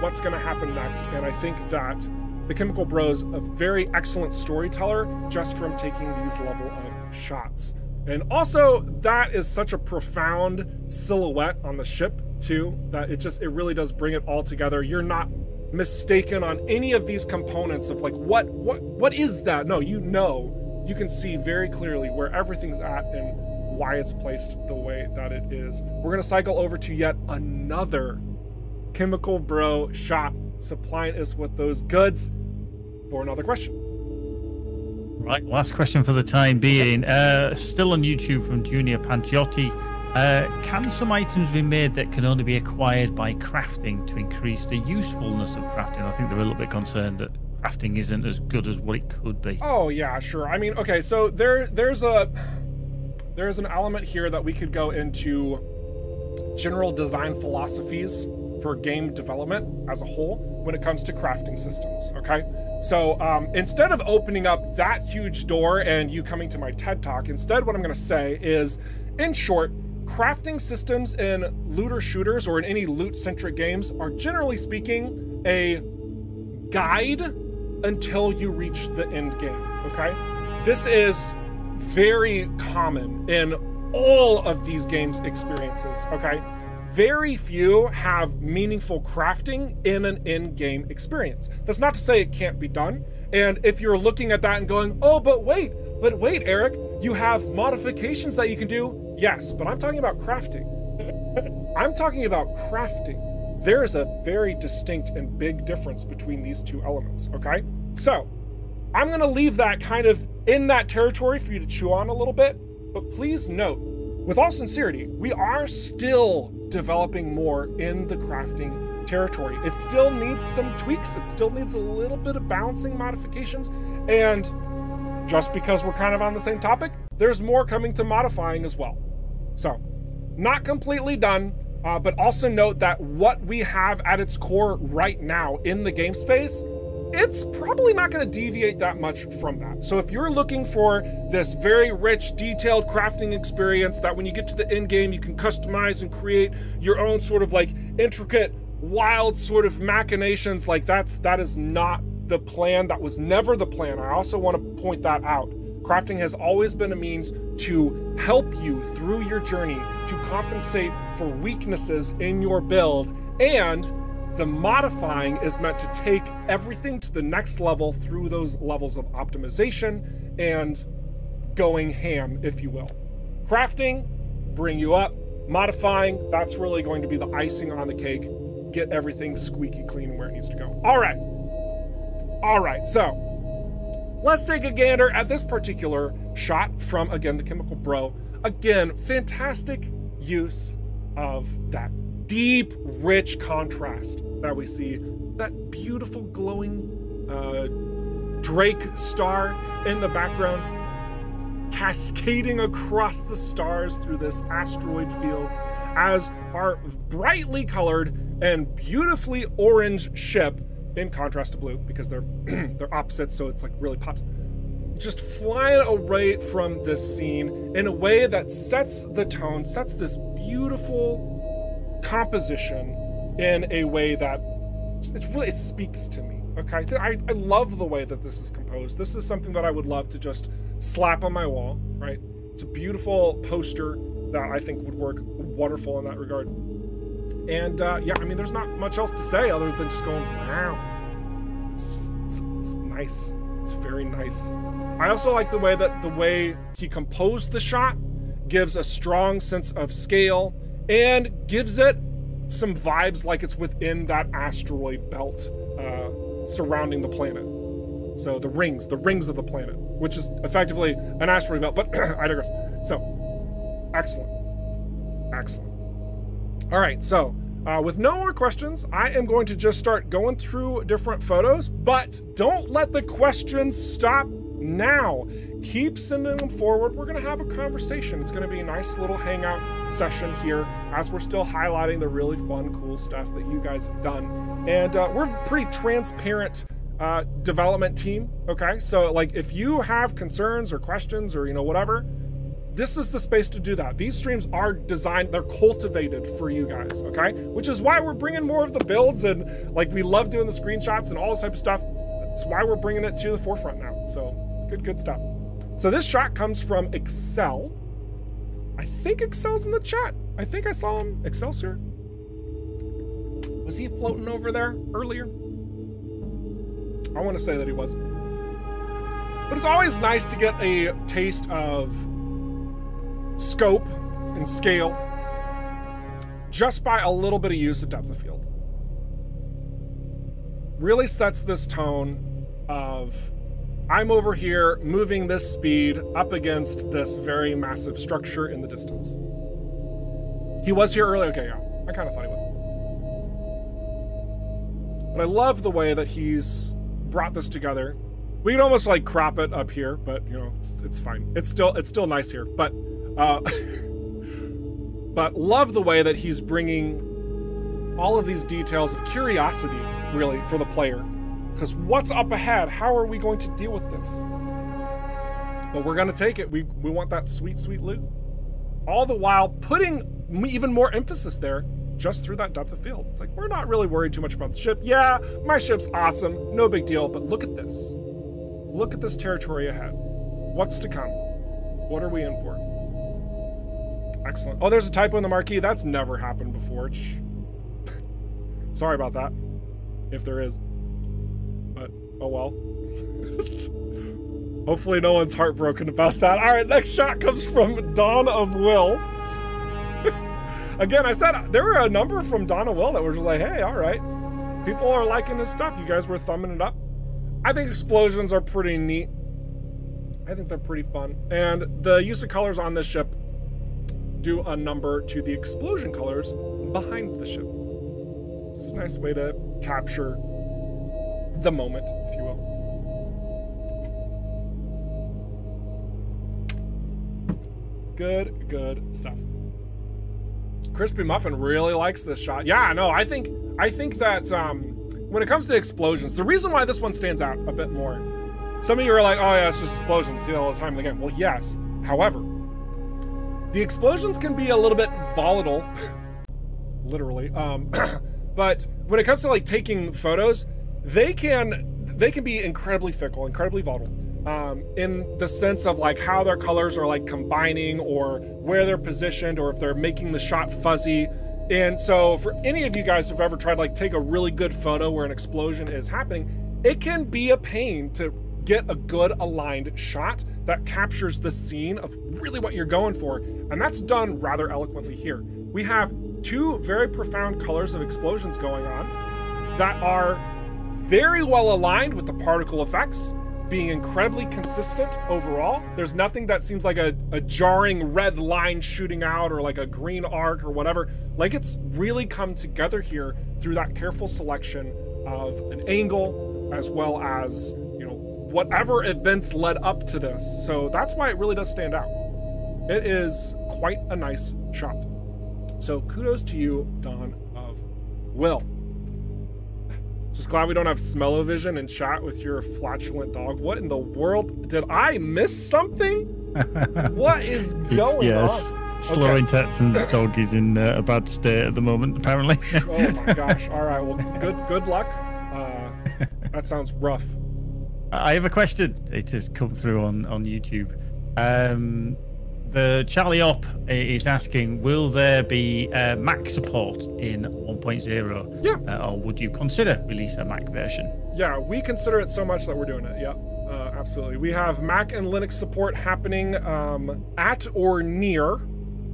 What's going to happen next? And I think that the Chemical Bros a very excellent storyteller just from taking these level of shots. And also, that is such a profound silhouette on the ship, too, that it just, it really does bring it all together. You're not mistaken on any of these components of like, what, what, what is that? No, you know, you can see very clearly where everything's at and why it's placed the way that it is. We're gonna cycle over to yet another Chemical Bro shop supplying us with those goods for another question. Right, last question for the time being. Uh, still on YouTube from Junior Panciotti. Uh, can some items be made that can only be acquired by crafting to increase the usefulness of crafting? I think they're a little bit concerned that crafting isn't as good as what it could be. Oh yeah, sure. I mean, okay, so there there's a there's an element here that we could go into general design philosophies for game development as a whole when it comes to crafting systems, okay? So um, instead of opening up that huge door and you coming to my TED Talk, instead what I'm gonna say is, in short, crafting systems in looter shooters or in any loot-centric games are generally speaking a guide until you reach the end game, okay? This is very common in all of these games experiences, okay? very few have meaningful crafting in an in-game experience. That's not to say it can't be done. And if you're looking at that and going, oh, but wait, but wait, Eric, you have modifications that you can do. Yes, but I'm talking about crafting. I'm talking about crafting. There is a very distinct and big difference between these two elements, okay? So, I'm gonna leave that kind of in that territory for you to chew on a little bit, but please note, with all sincerity, we are still developing more in the crafting territory. It still needs some tweaks, it still needs a little bit of balancing modifications, and just because we're kind of on the same topic, there's more coming to modifying as well. So, not completely done, uh, but also note that what we have at its core right now in the game space it's probably not going to deviate that much from that. So if you're looking for this very rich, detailed crafting experience that when you get to the end game, you can customize and create your own sort of like intricate, wild sort of machinations, like that's that is not the plan. That was never the plan. I also want to point that out. Crafting has always been a means to help you through your journey to compensate for weaknesses in your build and the modifying is meant to take everything to the next level through those levels of optimization and going ham, if you will. Crafting, bring you up. Modifying, that's really going to be the icing on the cake. Get everything squeaky clean where it needs to go. All right. All right, so let's take a gander at this particular shot from, again, the Chemical Bro. Again, fantastic use of that deep, rich contrast that we see. That beautiful glowing uh, Drake star in the background, cascading across the stars through this asteroid field as our brightly colored and beautifully orange ship, in contrast to blue because they're they're opposites, so it's like really pops, just flying away from this scene in a way that sets the tone, sets this beautiful composition in a way that it's really it speaks to me. Okay, I, I love the way that this is composed. This is something that I would love to just slap on my wall. Right, it's a beautiful poster that I think would work wonderful in that regard. And uh, yeah, I mean, there's not much else to say other than just going, wow, it's, it's, it's nice. It's very nice. I also like the way that the way he composed the shot gives a strong sense of scale and gives it some vibes like it's within that asteroid belt uh, surrounding the planet. So the rings, the rings of the planet, which is effectively an asteroid belt, but I digress. So, excellent. Excellent. All right, so uh, with no more questions, I am going to just start going through different photos, but don't let the questions stop now. Keep sending them forward. We're going to have a conversation. It's going to be a nice little hangout session here as we're still highlighting the really fun, cool stuff that you guys have done. And uh, we're pretty transparent uh, development team. Okay, so like if you have concerns or questions or you know whatever, this is the space to do that. These streams are designed, they're cultivated for you guys, okay? Which is why we're bringing more of the builds and like we love doing the screenshots and all this type of stuff. That's why we're bringing it to the forefront now. So good, good stuff. So this shot comes from Excel. I think Excel's in the chat. I think I saw him. Excelsior. Was he floating over there earlier? I want to say that he was. But it's always nice to get a taste of scope and scale just by a little bit of use of depth of field. Really sets this tone of I'm over here moving this speed up against this very massive structure in the distance. He was here earlier. Okay, yeah. I kind of thought he was. But I love the way that he's brought this together. We can almost like crop it up here, but you know, it's, it's fine. It's still it's still nice here. But uh, but love the way that he's bringing all of these details of curiosity, really, for the player. Because what's up ahead? How are we going to deal with this? But we're going to take it. We, we want that sweet, sweet loot. All the while putting even more emphasis there just through that depth of field. It's like, we're not really worried too much about the ship. Yeah, my ship's awesome. No big deal. But look at this. Look at this territory ahead. What's to come? What are we in for? Excellent. Oh, there's a typo in the marquee. That's never happened before. Sorry about that, if there is. Oh well. Hopefully no one's heartbroken about that. All right, next shot comes from Dawn of Will. Again, I said there were a number from Dawn of Will that were just like, hey, all right. People are liking this stuff. You guys were thumbing it up. I think explosions are pretty neat. I think they're pretty fun. And the use of colors on this ship do a number to the explosion colors behind the ship. It's a nice way to capture the moment, if you will. Good, good stuff. Crispy Muffin really likes this shot. Yeah, no, I think I think that um, when it comes to explosions, the reason why this one stands out a bit more. Some of you are like, oh yeah, it's just explosions. See that all the time in the game. Well, yes. However, the explosions can be a little bit volatile, literally. Um, but when it comes to like taking photos, they can they can be incredibly fickle, incredibly volatile. Um, in the sense of like how their colors are like combining or where they're positioned or if they're making the shot fuzzy. And so for any of you guys who've ever tried to like take a really good photo where an explosion is happening, it can be a pain to get a good aligned shot that captures the scene of really what you're going for. And that's done rather eloquently here. We have two very profound colors of explosions going on that are very well aligned with the particle effects, being incredibly consistent overall. There's nothing that seems like a, a jarring red line shooting out or like a green arc or whatever. Like it's really come together here through that careful selection of an angle as well as you know, whatever events led up to this. So that's why it really does stand out. It is quite a nice shot. So kudos to you, Dawn of Will. Just glad we don't have smell-o-vision in chat with your flatulent dog. What in the world? Did I miss something? what is going yes. on? Slowing Okay. Tetson's dog is in uh, a bad state at the moment, apparently. oh my gosh. All right. Well, good good luck. Uh, that sounds rough. I have a question. It has come through on on YouTube. Um, the Charlie Op is asking, will there be uh, Mac support in 1.0? Yeah. Uh, or would you consider release a Mac version? Yeah, we consider it so much that we're doing it. Yeah, uh, absolutely. We have Mac and Linux support happening um, at or near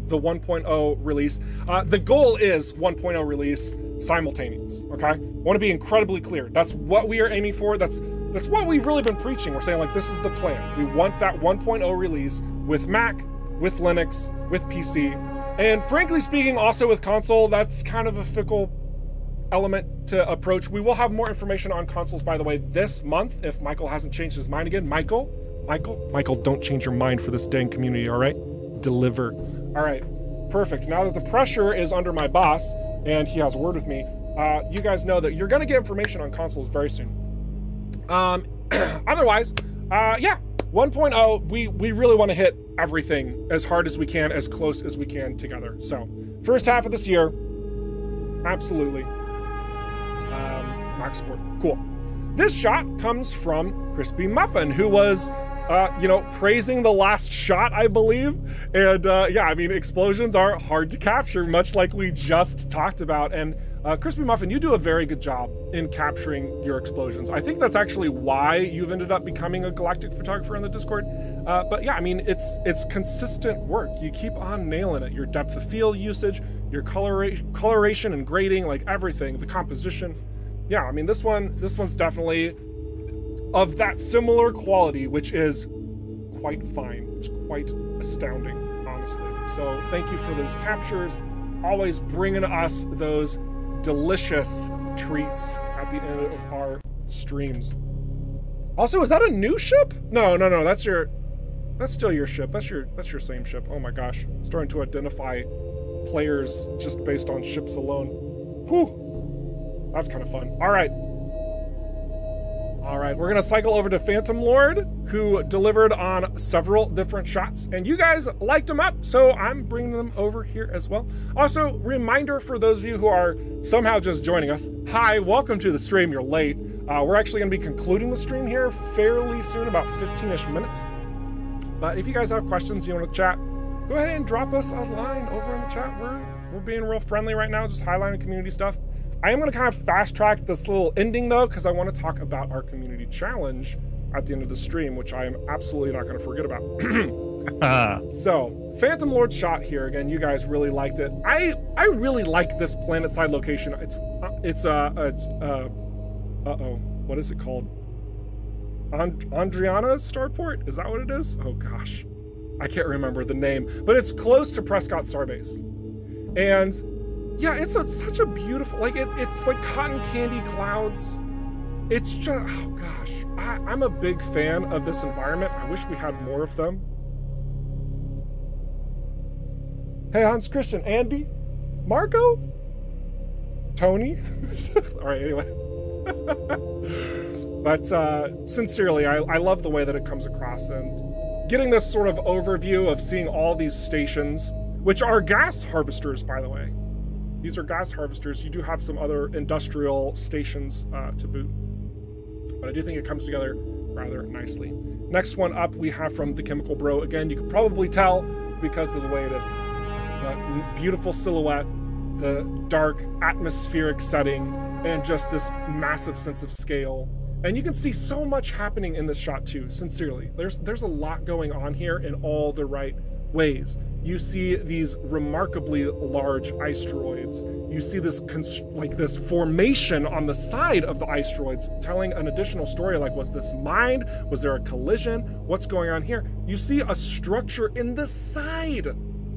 the 1.0 release. Uh, the goal is 1.0 release simultaneous. Okay, want to be incredibly clear. That's what we are aiming for. That's that's what we've really been preaching. We're saying like this is the plan. We want that 1.0 release with Mac, with Linux, with PC, and frankly speaking, also with console. That's kind of a fickle element to approach. We will have more information on consoles, by the way, this month if Michael hasn't changed his mind again. Michael, Michael, Michael, don't change your mind for this dang community, all right? Deliver. All right, perfect. Now that the pressure is under my boss and he has a word with me, uh, you guys know that you're going to get information on consoles very soon. Um, otherwise, uh, yeah, 1.0, we, we really want to hit everything as hard as we can, as close as we can together. So, first half of this year, absolutely um. Cool. This shot comes from Crispy Muffin, who was, uh, you know, praising the last shot, I believe. And uh, yeah, I mean, explosions are hard to capture, much like we just talked about. And uh, Crispy Muffin, you do a very good job in capturing your explosions. I think that's actually why you've ended up becoming a galactic photographer in the Discord. Uh, but yeah, I mean, it's it's consistent work. You keep on nailing it. Your depth of field usage, your colora- coloration and grading, like everything, the composition. Yeah, I mean, this one this one's definitely of that similar quality, which is quite fine. It's quite astounding, honestly. So thank you for those captures. Always bringing us those delicious treats at the end of our streams. Also, is that a new ship? No, no, no. That's your. That's still your ship. That's your. That's your same ship. Oh my gosh, starting to identify players just based on ships alone. Whew. That's kind of fun. All right. All right, we're gonna cycle over to Phantom Lord, who delivered on several different shots, and you guys liked them up, so I'm bringing them over here as well. Also, reminder for those of you who are somehow just joining us, hi, welcome to the stream. You're late. Uh, we're actually gonna be concluding the stream here fairly soon, about 15-ish minutes. But if you guys have questions, you want to chat, go ahead and drop us a line over in the chat. We're we're being real friendly right now, just highlighting community stuff. I am going to kind of fast track this little ending though, because I want to talk about our community challenge at the end of the stream, which I am absolutely not going to forget about. So, Phantom Lord shot here again. You guys really liked it. I I really like this planet side location. It's uh, it's uh, uh, uh oh, what is it called? And- Andriana Starport? Is that what it is? Oh gosh, I can't remember the name, but it's close to Prescott Starbase, and yeah, it's a, such a beautiful like it, it's like cotton candy clouds. It's just oh gosh, I, I'm a big fan of this environment. I wish we had more of them. Hey Hans Christian, Andy, Marco, Tony. All right, anyway. but uh, sincerely, I, I love the way that it comes across and getting this sort of overview of seeing all these stations, which are gas harvesters, by the way. These are gas harvesters. You do have some other industrial stations uh, to boot. But I do think it comes together rather nicely. Next one up, we have from the Chemical Bro. Again, you can probably tell because of the way it is. But beautiful silhouette, the dark atmospheric setting, and just this massive sense of scale. And you can see so much happening in this shot too, sincerely. There's there's a lot going on here in all the right ways. You see these remarkably large asteroids. You see this like this formation on the side of the asteroids, telling an additional story. Like, was this mined? Was there a collision? What's going on here? You see a structure in the side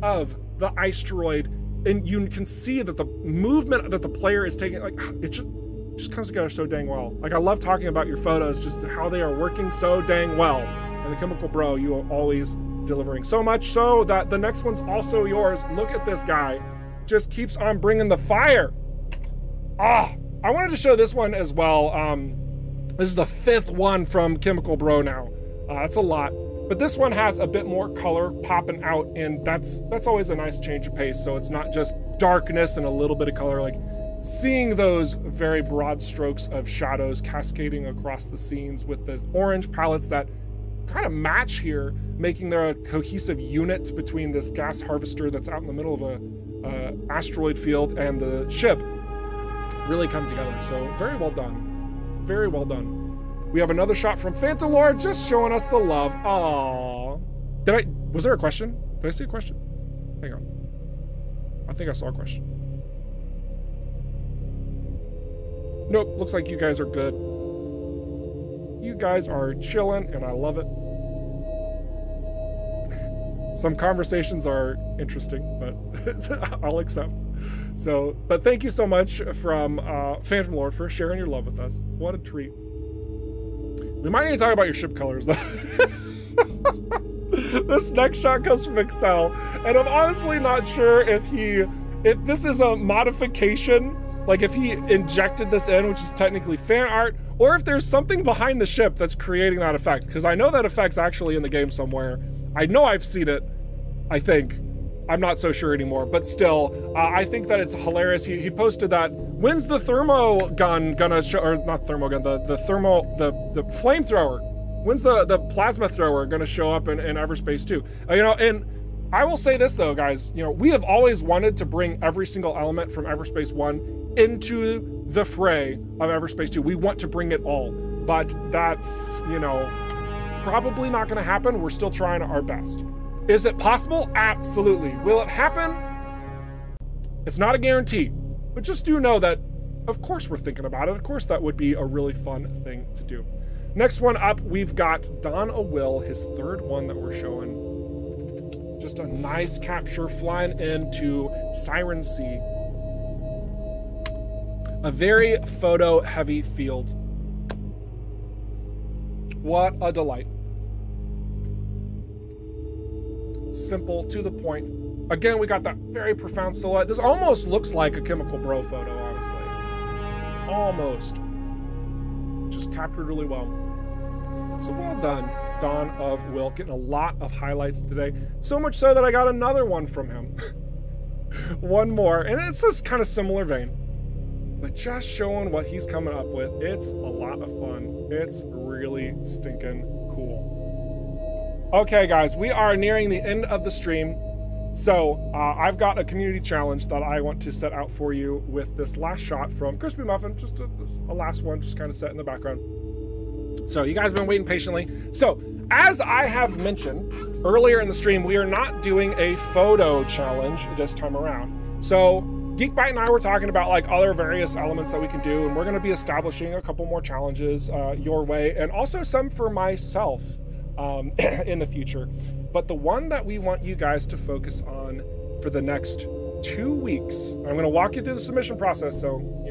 of the asteroid, and you can see that the movement that the player is taking, like, it just just comes together so dang well. Like I love talking about your photos, just how they are working so dang well. And the Chemical Bro, you always delivering so much so that the next one's also yours. Look at this guy, just keeps on bringing the fire. Ah, I wanted to show this one as well. Um, this is the fifth one from Chemical Bro now. Uh, that's a lot. But this one has a bit more color popping out, and that's that's always a nice change of pace. So it's not just darkness and a little bit of color. Like seeing those very broad strokes of shadows cascading across the scenes with the orange palettes that kind of match here, making there a cohesive unit between this gas harvester that's out in the middle of a uh, asteroid field and the ship really come together. So very well done. Very well done. We have another shot from Phantom Lord just showing us the love. Aww. Did I, was there a question? Did I see a question? Hang on. I think I saw a question. Nope, looks like you guys are good. You guys are chilling and I love it. Some conversations are interesting, but I'll accept. So, but thank you so much from uh, Phantom Lord for sharing your love with us. What a treat. We might need to talk about your ship colors, though. this next shot comes from Excel, and I'm honestly not sure if he, if this is a modification, like if he injected this in, which is technically fan art, or if there's something behind the ship that's creating that effect. Because I know that effect's actually in the game somewhere. I know I've seen it, I think. I'm not so sure anymore, but still, uh, I think that it's hilarious. He, he posted that. When's the thermo gun gonna show, or not thermo gun, the, the thermal, the, the flamethrower? When's the, the plasma thrower gonna show up in, in Everspace 2? Uh, you know, and I will say this though, guys, you know, we have always wanted to bring every single element from Everspace 1 into the fray of Everspace 2. We want to bring it all, but that's, you know, probably not gonna happen. We're still trying our best. Is it possible? Absolutely. Will it happen? It's not a guarantee, but just do know that, of course, we're thinking about it. Of course, that would be a really fun thing to do. Next one up, we've got Don A Will, his third one that we're showing. Just a nice capture flying into Siren Sea. A very photo heavy field. What a delight. simple, to the point. Again, we got that very profound silhouette. This almost looks like a Chemical Bro photo, honestly. Almost. Just captured really well. So well done, Don of Will. Getting a lot of highlights today. So much so that I got another one from him. one more. And it's just kind of similar vein. But just showing what he's coming up with, it's a lot of fun. It's really stinking cool. Okay, guys, we are nearing the end of the stream. So, uh, I've got a community challenge that I want to set out for you with this last shot from Crispy Muffin. Just a, a last one, just kind of set in the background. So, you guys have been waiting patiently. So, as I have mentioned earlier in the stream, we are not doing a photo challenge this time around. So, Geekbyte and I were talking about like other various elements that we can do, and we're going to be establishing a couple more challenges uh, your way, and also some for myself um, in the future. But the one that we want you guys to focus on for the next two weeks, I'm going to walk you through the submission process. So,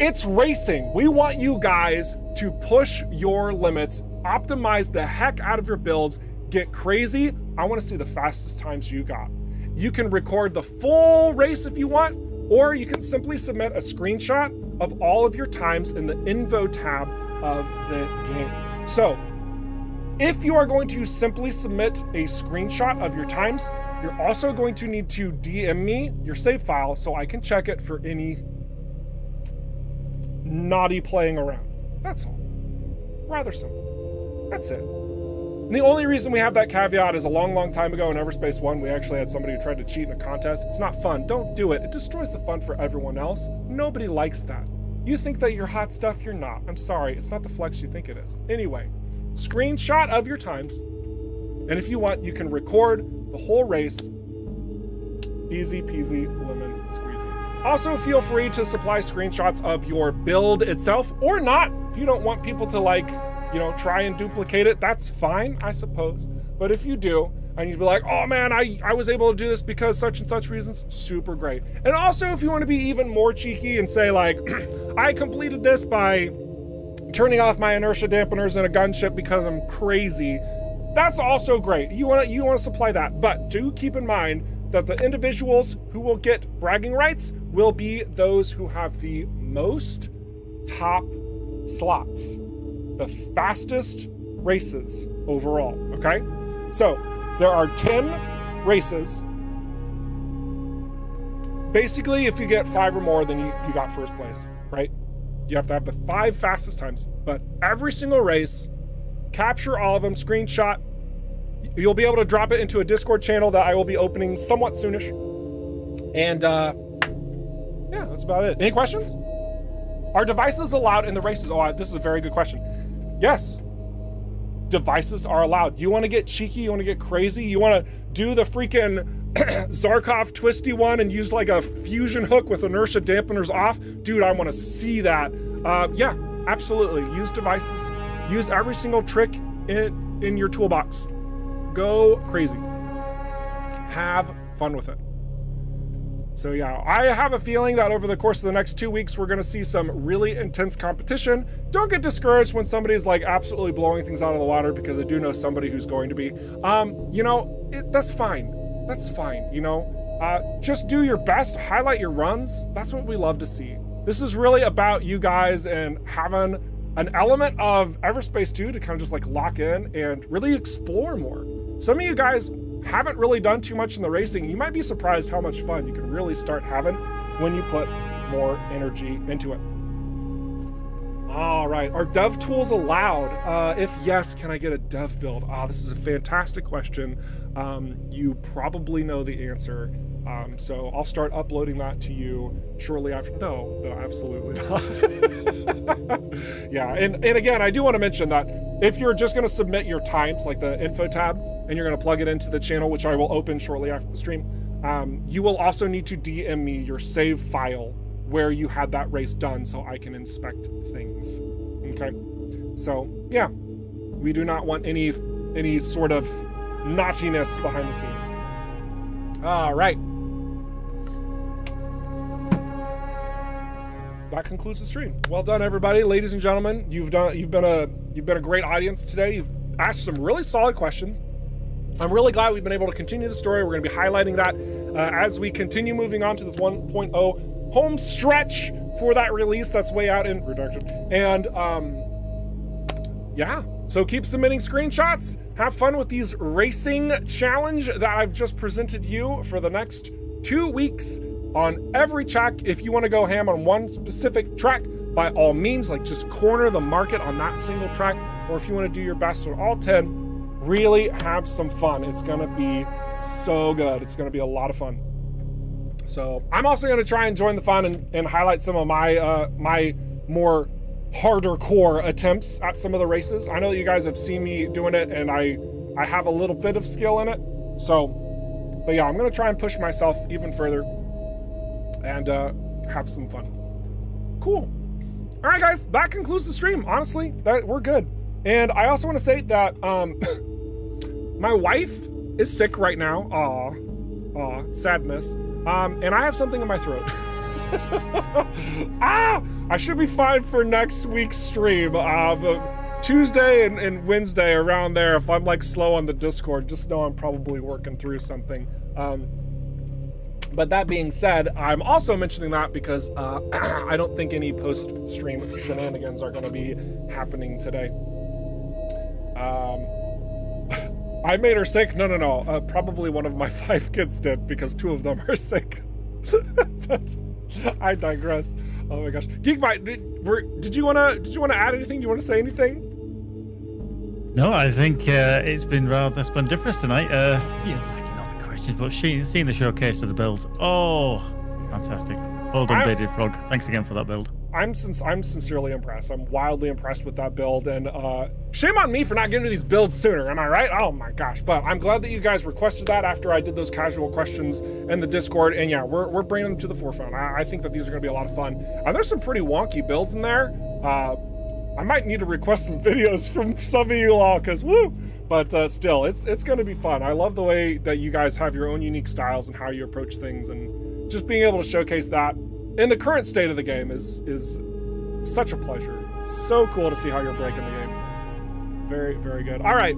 it's racing. We want you guys to push your limits, optimize the heck out of your builds, get crazy. I want to see the fastest times you got. You can record the full race if you want, or you can simply submit a screenshot of all of your times in the info tab of the game. So, if you are going to simply submit a screenshot of your times, you're also going to need to DM me your save file so I can check it for any naughty playing around. That's all. Rather simple. That's it. And the only reason we have that caveat is a long, long time ago in Everspace 1, we actually had somebody who tried to cheat in a contest. It's not fun. Don't do it. It destroys the fun for everyone else. Nobody likes that. You think that you're hot stuff, you're not. I'm sorry, it's not the flex you think it is. Anyway, screenshot of your times. And if you want, you can record the whole race. Easy peasy, lemon. Also, feel free to supply screenshots of your build itself or not. If you don't want people to, like, you know, try and duplicate it, that's fine, I suppose. But if you do, and you'd be like, oh man, I, I was able to do this because such and such reasons, super great. And also, if you want to be even more cheeky and say, like, I completed this by turning off my inertia dampeners in a gunship because I'm crazy, that's also great. You want to you want to supply that, but do keep in mind that the individuals who will get bragging rights will be those who have the most top slots, the fastest races overall. Okay? So there are 10 races. Basically, if you get five or more, then you, you got first place, right? You have to have the five fastest times. But every single race, capture all of them, screenshot. You'll be able to drop it into a Discord channel that I will be opening somewhat soonish. And uh, yeah, that's about it. Any questions? Are devices allowed in the races? Oh, this is a very good question. Yes, devices are allowed. You want to get cheeky, you want to get crazy, you want to do the freaking Zarkov twisty one and use like a fusion hook with inertia dampeners off. Dude, I want to see that. Uh, yeah, absolutely. Use devices. Use every single trick in, in your toolbox. Go crazy. Have fun with it. So yeah, I have a feeling that over the course of the next two weeks, we're gonna see some really intense competition. Don't get discouraged when somebody's like absolutely blowing things out of the water because I do know somebody who's going to be. Um, you know, it, that's fine. That's fine, you know? Uh, just do your best, highlight your runs. That's what we love to see. This is really about you guys and having an element of Everspace 2 to kind of just like lock in and really explore more. Some of you guys haven't really done too much in the racing, you might be surprised how much fun you can really start having when you put more energy into it. All right, are dev tools allowed? Uh, if yes, can I get a dev build? Ah, oh, this is a fantastic question. Um, you probably know the answer. Um, so I'll start uploading that to you shortly after. No, no, absolutely not. yeah, and, and again, I do want to mention that if you're just going to submit your times, like the info tab, and you're going to plug it into the channel, which I will open shortly after the stream, um, you will also need to DM me your save file where you had that race done so I can inspect things. Okay? So, yeah. We do not want any any sort of naughtiness behind the scenes. All right. That concludes the stream. Well done, everybody, ladies and gentlemen. You've done. You've been a. You've been a great audience today. You've asked some really solid questions. I'm really glad we've been able to continue the story. We're going to be highlighting that uh, as we continue moving on to this 1.0 home stretch for that release that's way out in production. And um, yeah, so keep submitting screenshots. Have fun with these racing challenge that I've just presented you for the next two weeks on every track. If you want to go ham on one specific track, by all means, like just corner the market on that single track. Or if you want to do your best on all 10, really have some fun. It's going to be so good. It's going to be a lot of fun. So I'm also going to try and join the fun and, and highlight some of my uh, my more harder core attempts at some of the races. I know that you guys have seen me doing it and I I have a little bit of skill in it. So, but yeah, I'm gonna try and push myself even further and uh, have some fun. Cool. All right, guys, that concludes the stream. Honestly, that we're good. And I also want to say that um, my wife is sick right now. Aw, aw, sadness. Um, and I have something in my throat. ah! I should be fine for next week's stream. Uh, Tuesday and, and, Wednesday around there, if I'm like slow on the Discord, just know I'm probably working through something. Um, but that being said, I'm also mentioning that because uh, I don't think any post-stream shenanigans are going to be happening today. Um, I made her sick. No, no, no. Uh, probably one of my five kids did because two of them are sick. I digress. Oh my gosh, Geekbyte, did, were, did you wanna did you wanna add anything? Do you wanna say anything? No, I think uh, it's been rather splendiferous tonight. Uh, yeah, but she, seeing the showcase of the build, oh, fantastic! Well done, Bearded Frog. Thanks again for that build. I'm since I'm sincerely impressed. I'm wildly impressed with that build, and uh, shame on me for not getting to these builds sooner. Am I right? Oh my gosh! But I'm glad that you guys requested that after I did those casual questions in the Discord, and yeah, we're we're bringing them to the forefront. I, I think that these are going to be a lot of fun, and there's some pretty wonky builds in there. Uh, I might need to request some videos from some of you all, cause woo! But uh, still, it's it's going to be fun. I love the way that you guys have your own unique styles and how you approach things, and just being able to showcase that in the current state of the game is is such a pleasure. So cool to see how you're breaking the game. Very, very good. All right.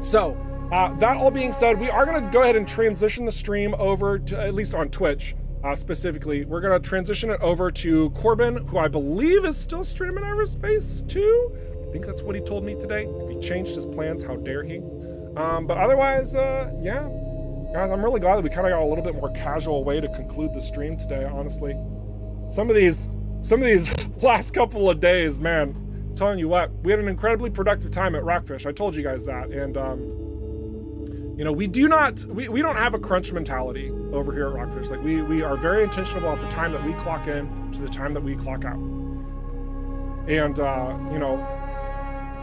So, Uh, that all being said, we are going to go ahead and transition the stream over to, at least on Twitch uh, specifically, we're going to transition it over to Corbin, who I believe is still streaming Everspace 2. I think that's what he told me today. If he changed his plans, how dare he? Um, but otherwise, uh, yeah. Guys, I'm really glad that we kind of got a little bit more casual way to conclude the stream today, honestly. Some of these, some of these last couple of days, man, I'm telling you what, we had an incredibly productive time at Rockfish. I told you guys that. And, um, you know, we do not, we, we don't have a crunch mentality over here at Rockfish. Like we, we are very intentional about the time that we clock in to the time that we clock out. And, uh, you know,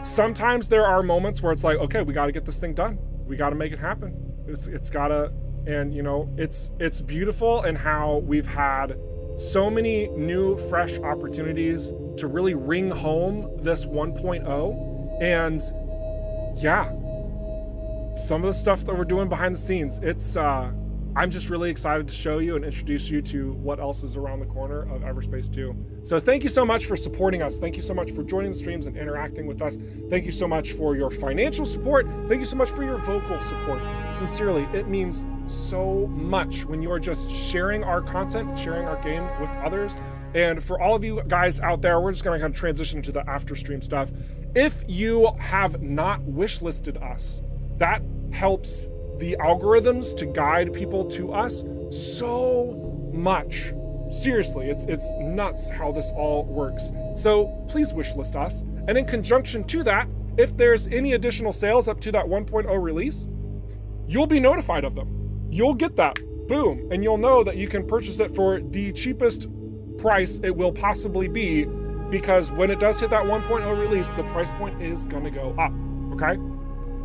sometimes there are moments where it's like, okay, we got to get this thing done. We got to make it happen. It's, it's gotta, and you know, it's, it's beautiful in how we've had so many new, fresh opportunities to really ring home this 1.0. And yeah, some of the stuff that we're doing behind the scenes, it's uh, I'm just really excited to show you and introduce you to what else is around the corner of Everspace 2. So thank you so much for supporting us. Thank you so much for joining the streams and interacting with us. Thank you so much for your financial support. Thank you so much for your vocal support. Sincerely, it means so much when you are just sharing our content, sharing our game with others. And for all of you guys out there, we're just going to kind of transition to the after stream stuff. If you have not wishlisted us, that helps the algorithms to guide people to us so much. Seriously, it's it's nuts how this all works. So please wishlist us. And in conjunction to that, if there's any additional sales up to that 1.0 release, you'll be notified of them. You'll get that. Boom. And you'll know that you can purchase it for the cheapest price it will possibly be because when it does hit that 1.0 release, the price point is going to go up. Okay?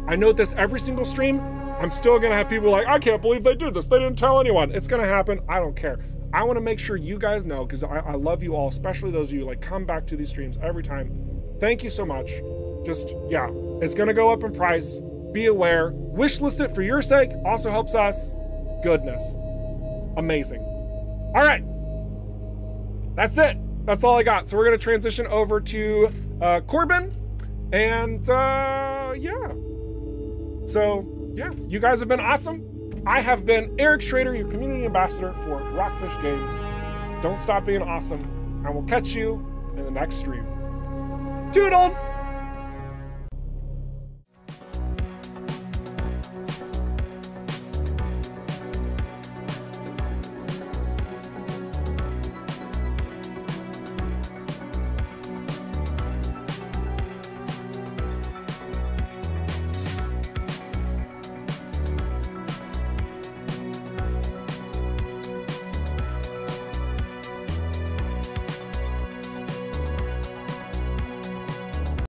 I note this every single stream. I'm still gonna have people like, I can't believe they did this. They didn't tell anyone. It's gonna happen. I don't care. I wanna make sure you guys know because I, I love you all, especially those of you like come back to these streams every time. Thank you so much. Just, yeah, it's gonna go up in price. Be aware. Wish list it for your sake. Also helps us. Goodness. Amazing. All right. That's it. That's all I got. So we're gonna transition over to uh, Corbin. And uh, yeah. So, yeah, you guys have been awesome. I have been Eric Schrader, your community ambassador for Rockfish Games. Don't stop being awesome, and we'll catch you in the next stream. Toodles!